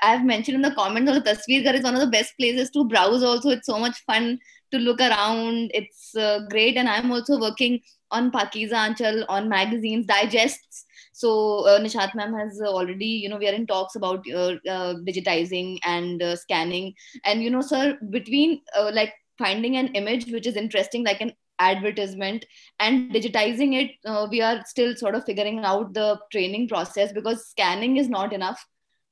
I've mentioned in the comments that Tasveer Ghar is one of the best places to browse. Also, it's so much fun to look around. It's uh, great, and I'm also working on Pakiza Anchal on magazines, digests. So uh, Nishat ma'am has already, you know, we are in talks about uh, uh, digitizing and uh, scanning. And you know, sir, between uh, like finding an image which is interesting, like an advertisement and digitizing it uh, we are still sort of figuring out the training process because scanning is not enough.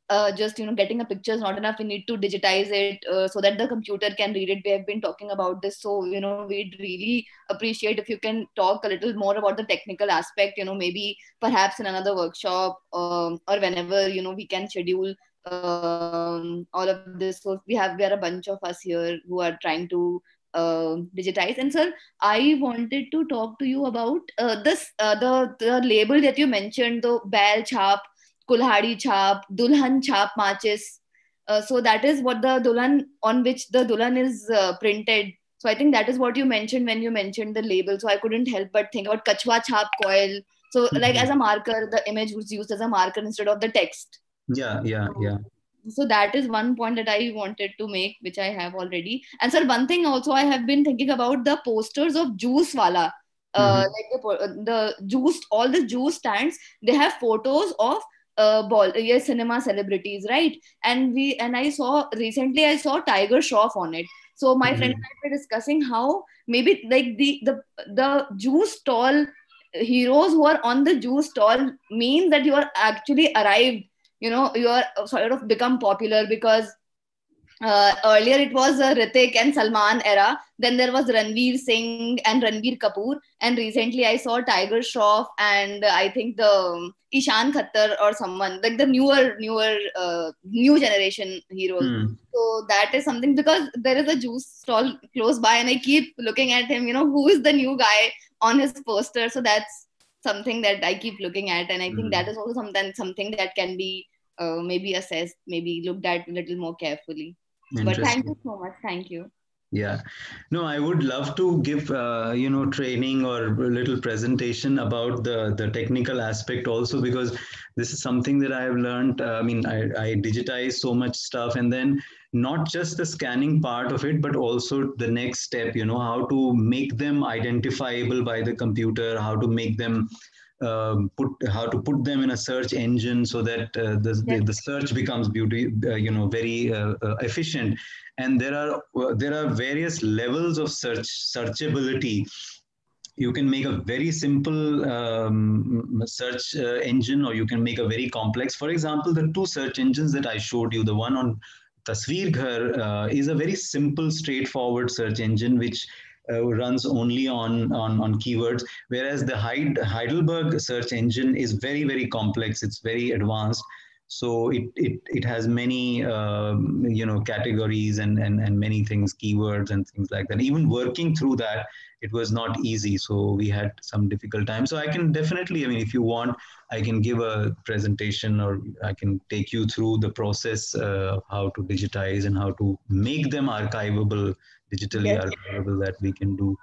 Uh, just you know getting a picture is not enough. We need to digitize it uh, so that the computer can read it. We have been talking about this so you know we'd really appreciate if you can talk a little more about the technical aspect you know maybe perhaps in another workshop um, or whenever you know we can schedule um, all of this. So we have we are a bunch of us here who are trying to uh, digitize and sir i wanted to talk to you about uh, this uh, the the label that you mentioned the bell chap kulhadi chap, dulhan chap matches. Uh, so that is what the dulhan on which the dulhan is uh, printed. So I think that is what you mentioned when you mentioned the label. So I couldn't help but think about kachwa chap coil. So mm-hmm. like as a marker, the image was used as a marker instead of the text. Yeah, yeah, yeah. So that is one point that I wanted to make, which I have already. And sir, one thing also I have been thinking about the posters of Juice Wala. Uh, mm-hmm. like the, the juice, all the juice stands, they have photos of uh, ball yes cinema celebrities right and we and i saw recently i saw tiger shroff on it so my mm-hmm. friend and i were discussing how maybe like the the the juice stall heroes who are on the juice stall means that you are actually arrived you know you are sort of become popular because uh, earlier it was uh, Hrithik and Salman era. Then there was Ranveer Singh and Ranbir Kapoor. And recently I saw Tiger Shroff and uh, I think the um, Ishaan Khatter or someone like the newer, newer, uh, new generation heroes. Mm. So that is something because there is a juice stall close by and I keep looking at him, you know, who is the new guy on his poster. So that's something that I keep looking at. And I think mm. that is also something, something that can be uh, maybe assessed, maybe looked at a little more carefully. But thank you so much. Thank you. Yeah, no, I would love to give uh, you know training or a little presentation about the the technical aspect also because this is something that I have learned. Uh, I mean, I, I digitize so much stuff, and then not just the scanning part of it, but also the next step. You know, how to make them identifiable by the computer, how to make them um, put how to put them in a search engine so that uh, the, the, the search becomes beauty uh, you know very uh, uh efficient. And there are uh, there are various levels of search searchability. You can make a very simple um, search uh, engine or you can make a very complex. For example the two search engines that i showed you the one on tasveer ghar is a very simple straightforward search engine which uh, runs only on, on, on keywords, whereas the Heidelberg search engine is very, very complex. It's very advanced. So it, it, it has many, um, you know, categories and, and, and many things, keywords and things like that. Even working through that, it was not easy. So we had some difficult time. So I can definitely, I mean, if you want, I can give a presentation or I can take you through the process uh, of how to digitize and how to make them archivable digitally yes. available that we can do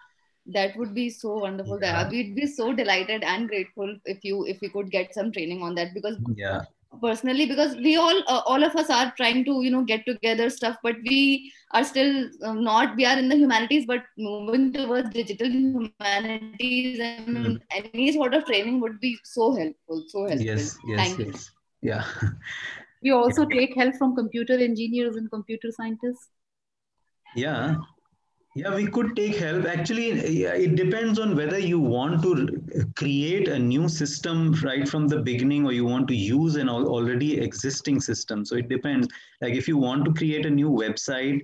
that would be so wonderful yeah. we'd be so delighted and grateful if you if we could get some training on that because yeah personally because we all uh, all of us are trying to you know get together stuff but we are still uh, not we are in the humanities but moving towards digital humanities and mm. any sort of training would be so helpful so helpful yes yes Thank yes you. yeah we also yeah. take help from computer engineers and computer scientists yeah yeah, we could take help. Actually, it depends on whether you want to create a new system right from the beginning or you want to use an already existing system. So it depends. Like if you want to create a new website,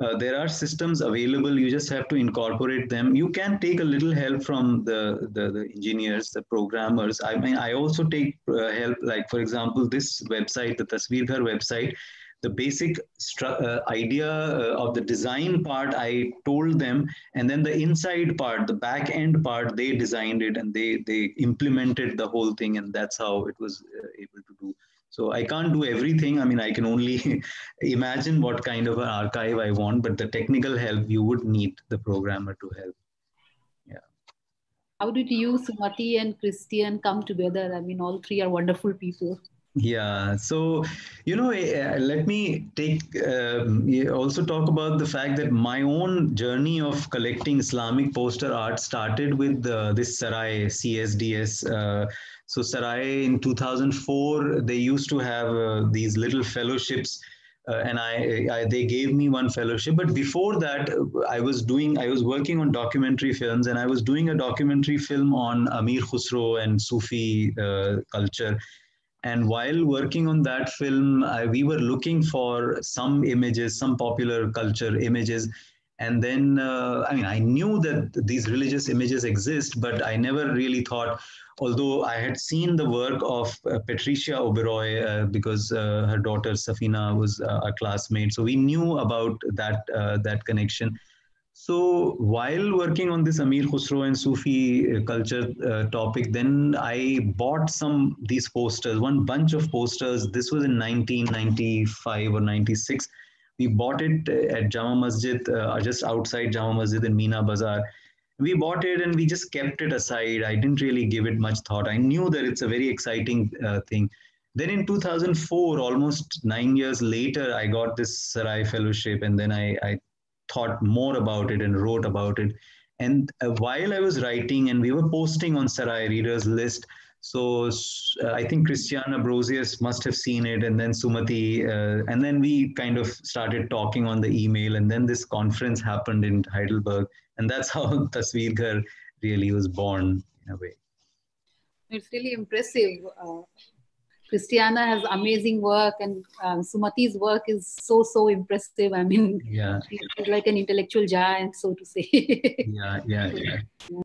uh, there are systems available. You just have to incorporate them. You can take a little help from the, the, the engineers, the programmers. I mean, I also take uh, help, like for example, this website, the Tasveer Ghar website, the basic uh, idea uh, of the design part i told them and then the inside part the back end part they designed it and they they implemented the whole thing and that's how it was uh, able to do So I can't do everything. I mean, I can only <laughs> imagine what kind of an archive I want, but the technical help you would need the programmer to help. Yeah. How did you, Sumathi, and Christiane come together? I mean, all three are wonderful people. Yeah, so you know, uh, let me take um, also talk about the fact that my own journey of collecting Islamic poster art started with uh, this Sarai CSDS. Uh, so Sarai in 2004, they used to have uh, these little fellowships. Uh, and I, I, they gave me one fellowship but before that i was doing i was working on documentary films and i was doing a documentary film on amir khusro and sufi uh, culture and while working on that film I, we were looking for some images some popular culture images and then uh, i mean i knew that these religious images exist but i never really thought although I had seen the work of uh, Patricia Uberoi uh, because uh, her daughter Safina was uh, a classmate, so we knew about that uh, that connection. So while working on this Amir Khusro and Sufi uh, culture topic, then I bought some these posters, one bunch of posters. This was in 1995 or 96. We bought it at Jama Masjid, just outside Jama Masjid in Meena Bazaar. we bought it and we just kept it aside. I didn't really give it much thought. I knew that it's a very exciting uh, thing. Then in 2004, almost nine years later, I got this Sarai Fellowship, and then I, I thought more about it and wrote about it. And uh, while I was writing, and we were posting on Sarai Readers List, so uh, I think Christiane Brosius must have seen it, and then Sumathi, uh, and then we kind of started talking on the email, and then this conference happened in Heidelberg, and that's <laughs> how Tasveer really was born in a way. It's really impressive. Uh, Christiane has amazing work, and um, Sumathi's work is so so impressive. I mean, yeah, <laughs> she's like an intellectual giant, so to say. <laughs> yeah, yeah, yeah. yeah.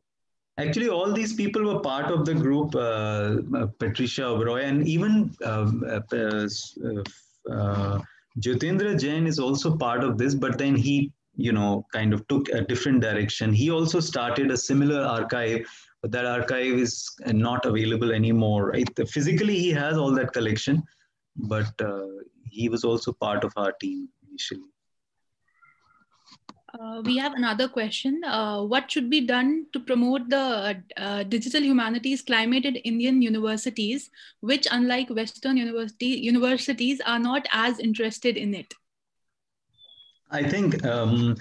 Actually, all these people were part of the group, uh, uh Patricia Uberoi, and even um, uh, uh, uh, Jyotindra Jain is also part of this, but then he, you know, kind of took a different direction. He also started a similar archive, but that archive is not available anymore. Physically, he has all that collection, but uh, he was also part of our team initially. Uh, we have another question. Uh, what should be done to promote the uh, digital humanities climate in Indian universities, which, unlike Western university, universities, are not as interested in it? I think um,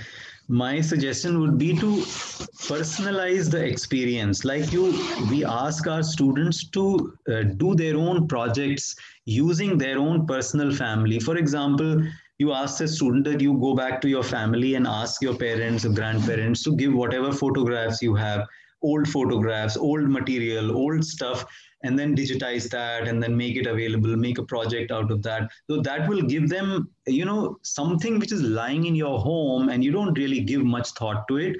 my suggestion would be to personalize the experience. Like you, we ask our students to uh, do their own projects using their own personal family. For example, you ask a student that you go back to your family and ask your parents or grandparents to give whatever photographs you have old photographs old material old stuff and then digitize that and then make it available make a project out of that. So that will give them you know something which is lying in your home and you don't really give much thought to it.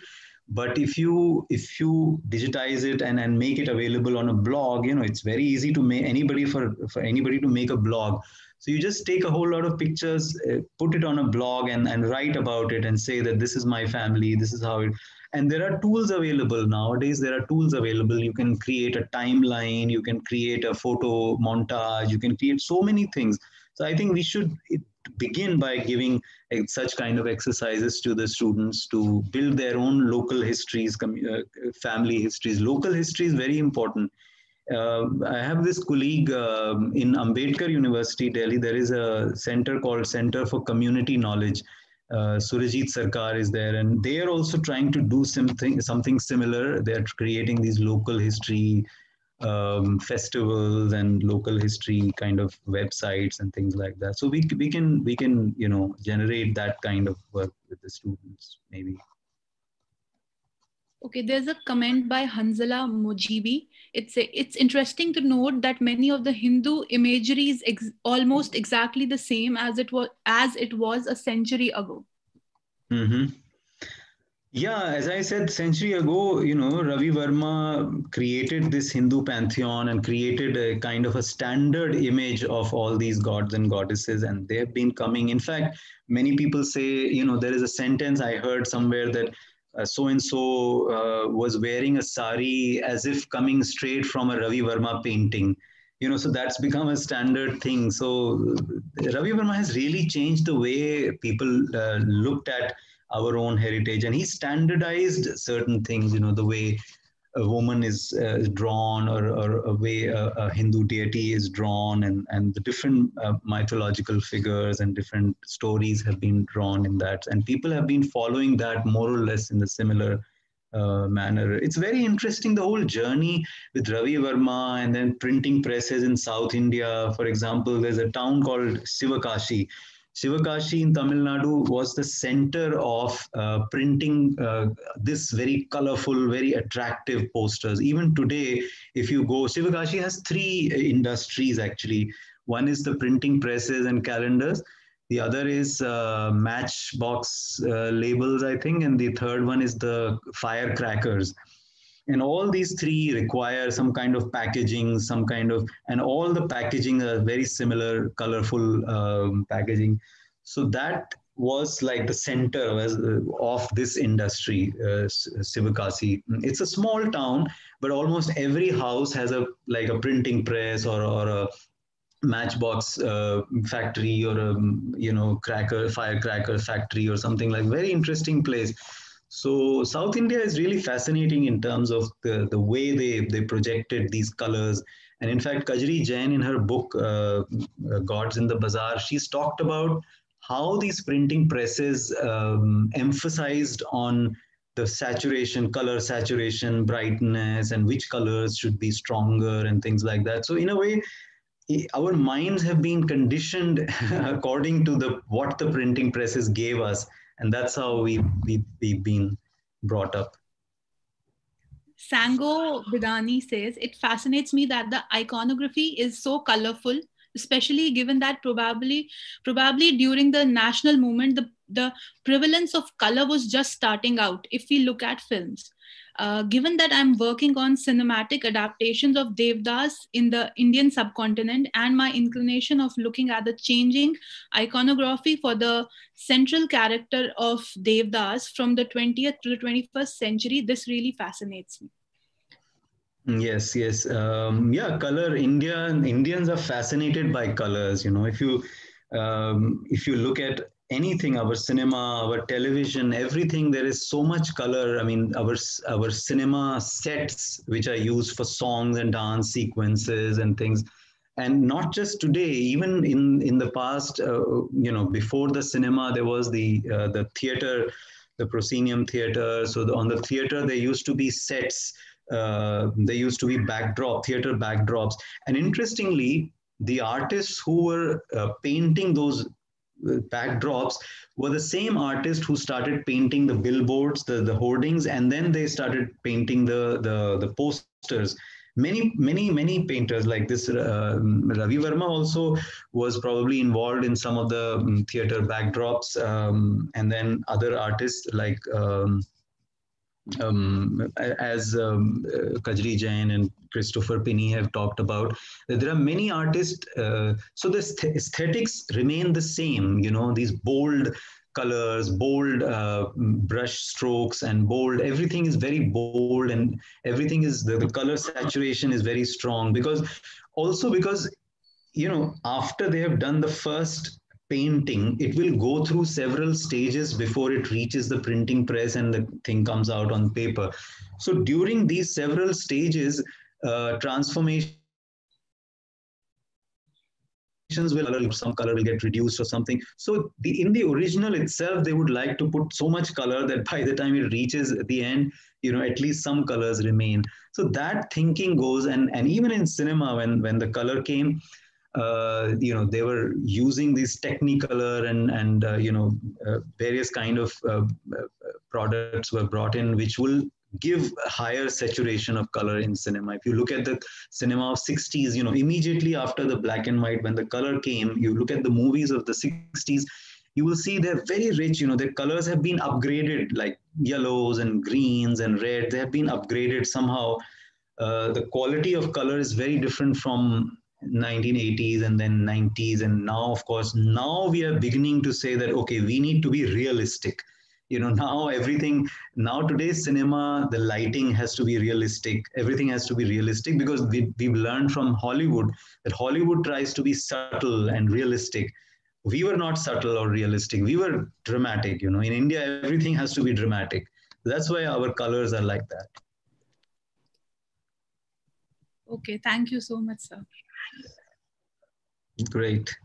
But if you if you digitize it and, and make it available on a blog you know it's very easy to make anybody for for anybody to make a blog. So you just take a whole lot of pictures, uh, put it on a blog and, and write about it and say that this is my family, this is how it, and there are tools available nowadays. There are tools available. You can create a timeline, you can create a photo montage, you can create so many things. So I think we should begin by giving such kind of exercises to the students to build their own local histories, uh, family histories. Local history is very important uh, I have this colleague uh, in Ambedkar University, Delhi. There is a center called Center for Community Knowledge. Uh, Surajit Sarkar is there, and they are also trying to do something something similar. They are creating these local history um, festivals and local history kind of websites and things like that. So we we can we can you know generate that kind of work with the students maybe. Okay, there's a comment by Hanzala Mujibi. It's a, it's interesting to note that many of the Hindu imagery is ex almost exactly the same as it was as it was a century ago. Mm-hmm. Yeah, as I said, century ago, you know, Ravi Varma created this Hindu pantheon and created a kind of a standard image of all these gods and goddesses, and they've been coming. In fact, many people say, you know, there is a sentence I heard somewhere that so and so was wearing a sari as if coming straight from a Ravi Varma painting. you know so that's become a standard thing so ravi varma has really changed the way people uh, looked at our own heritage and he standardized certain things you know the way a woman is uh, drawn or, or a way a, a, hindu deity is drawn and, and the different uh, mythological figures and different stories have been drawn in that and people have been following that more or less in the similar uh, manner. It's very interesting the whole journey with Ravi Varma and then printing presses in South India. For example, there's a town called Sivakashi. Sivakashi in Tamil Nadu was the center of uh, printing uh, this very colorful, very attractive posters. Even today, if you go, Sivakashi has three industries actually. One is the printing presses and calendars the other is uh, matchbox uh, labels, I think. And the third one is the firecrackers. And all these three require some kind of packaging, some kind of, and all the packaging are very similar, colorful um, packaging. So that was like the center of this industry, uh, Sivakasi. It's a small town, but almost every house has a like a printing press or, or a matchbox uh, factory or a you know cracker firecracker factory or something like very interesting place so south india is really fascinating in terms of the, the way they, they projected these colors. And in fact kajri jain in her book uh, uh, gods in the bazaar she's talked about how these printing presses um, emphasized on the saturation color saturation brightness and which colors should be stronger and things like that. So in a way our minds have been conditioned <laughs> according to the what the printing presses gave us and that's how we, we we've been brought up. Sango bidani says it fascinates me that the iconography is so colorful especially given that probably probably during the national movement the, the prevalence of color was just starting out if we look at films uh, given that I'm working on cinematic adaptations of Devdas in the Indian subcontinent and my inclination of looking at the changing iconography for the central character of Devdas from the 20th to the 21st century, this really fascinates me. Yes, yes. Um, yeah, color. India Indians are fascinated by colors. You know, if you um, if you look at anything our cinema our television everything there is so much color. I mean our our cinema sets which are used for songs and dance sequences and things. And not just today even in in the past uh, you know before the cinema there was the uh, the theater the proscenium theater. So the, on the theater there used to be sets uh, there used to be backdrop theater backdrops. And interestingly the artists who were uh, painting those backdrops were the same artist who started painting the billboards, the, the hoardings, and then they started painting the, the, the posters. Many, many, many painters like this, uh, Ravi Varma also was probably involved in some of the um, theater backdrops, um, and then other artists like um, um, as um, uh, Kajri Jain and Christopher Pinney have talked about, that. there are many artists. Uh, so the aesthetics remain the same. You know, these bold colors, bold uh, brush strokes, and bold. Everything is very bold, and everything is the, the color saturation is very strong because also because you know after they have done the first painting, it will go through several stages before it reaches the printing press and the thing comes out on paper. So during these several stages, uh, transformation will some color will get reduced or something. So the in the original itself they would like to put so much color that by the time it reaches the end you know at least some colors remain. So that thinking goes and and even in cinema when when the color came uh, you know they were using these technicolor and and uh, you know uh, various kind of uh, uh, products were brought in which will give higher saturation of color in cinema. If you look at the cinema of 60s you know immediately after the black and white when the color came you look at the movies of the 60s you will see they're very rich you know their colors have been upgraded like yellows and greens and red they have been upgraded somehow. Uh, the quality of color is very different from 1980s and then 90s and now of course now we are beginning to say that okay we need to be realistic you know now everything now today's cinema the lighting has to be realistic. Everything has to be realistic because we, we've learned from hollywood that hollywood tries to be subtle and realistic. We were not subtle or realistic. We were dramatic you know. In india everything has to be dramatic. That's why our colors are like that. Okay thank you so much sir. Great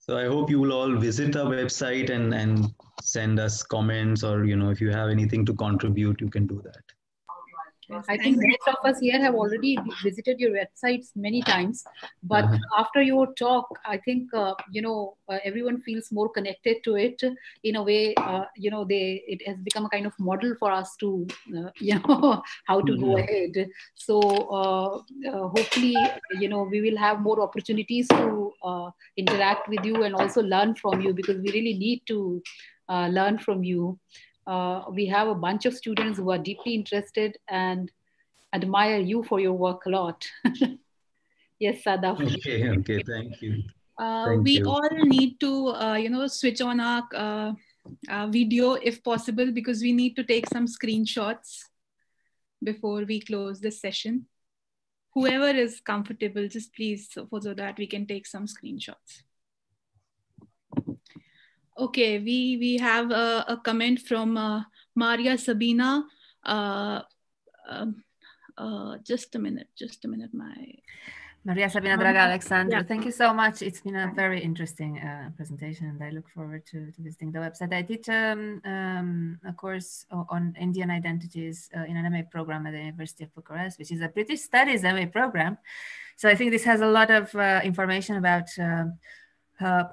so I hope you will all visit our website and, and send us comments or, you know, if you have anything to contribute, you can do that. I think most of us here have already visited your websites many times, but uh-huh. after your talk, I think uh, you know uh, everyone feels more connected to it in a way. Uh, you know, they it has become a kind of model for us to uh, <laughs> you know how to mm-hmm. go ahead. So uh, uh, hopefully, you know, we will have more opportunities to interact with you and also learn from you because we really need to learn from you uh, we have a bunch of students who are deeply interested and admire you for your work a lot. <laughs> yes, Sadaf. <laughs> Okay, okay, thank you. Uh, thank we you. all need to, uh, you know, switch on our uh, uh, video if possible because we need to take some screenshots before we close this session. Whoever is comfortable, just please, so, so that we can take some screenshots. Okay, we we have a, a comment from uh, Maria Sabina. Uh, um, uh, just a minute, just a minute. My Maria Sabina Draga Alexandru, yeah. thank you so much. It's been a very interesting uh, presentation, and I look forward to, to visiting the website. I did um, um, a course on Indian identities uh, in an MA program at the University of Bucharest, which is a British Studies MA program. So I think this has a lot of uh, information about uh,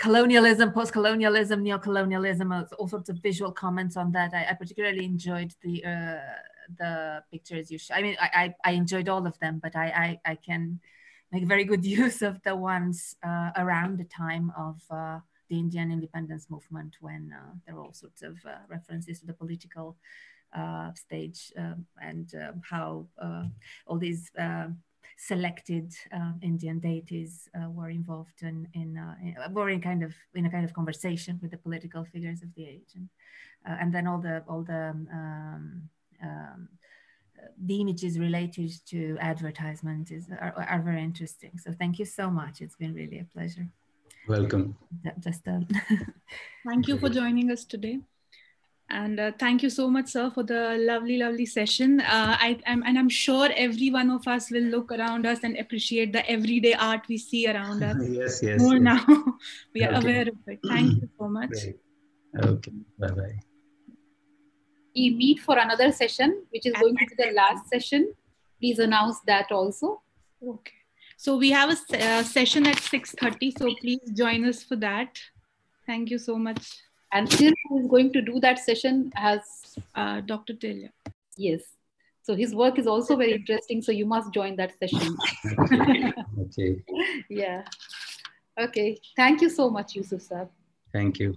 colonialism, post-colonialism, neo-colonialism, uh, all sorts of visual comments on that. I, I particularly enjoyed the uh, the pictures you. showed. I mean, I, I, I enjoyed all of them, but I I, I can make very good <laughs> use of the ones uh, around the time of uh, the Indian independence movement, when uh, there were all sorts of uh, references to the political stage um, and um, how all these selected uh, Indian deities uh, were involved in, in, uh, in, were in kind of in a kind of conversation with the political figures of the age, and uh, and then all the all the um, um, the images related to advertisement is are, are, very interesting. So thank you so much. It's been really a pleasure. Welcome. Just <laughs> thank you for joining us today. And uh, thank you so much, sir, for the lovely, lovely session. Uh, I, am and I'm sure every one of us will look around us and appreciate the everyday art we see around us. <laughs> yes, yes. More yes. now. <laughs> we are okay. aware of it. Thank you so <clears throat> much. Great. Okay. Bye bye. We meet for another session, which is going to be the last session. Please announce that also. Okay. So we have a uh, session at 6:30. So please join us for that. Thank you so much. And still who is going to do that session has uh, Dr. Tilya. Yes. So his work is also very interesting. So you must join that session. okay. <laughs> Yeah. Okay. Thank you so much, Yousuf sir. Thank you.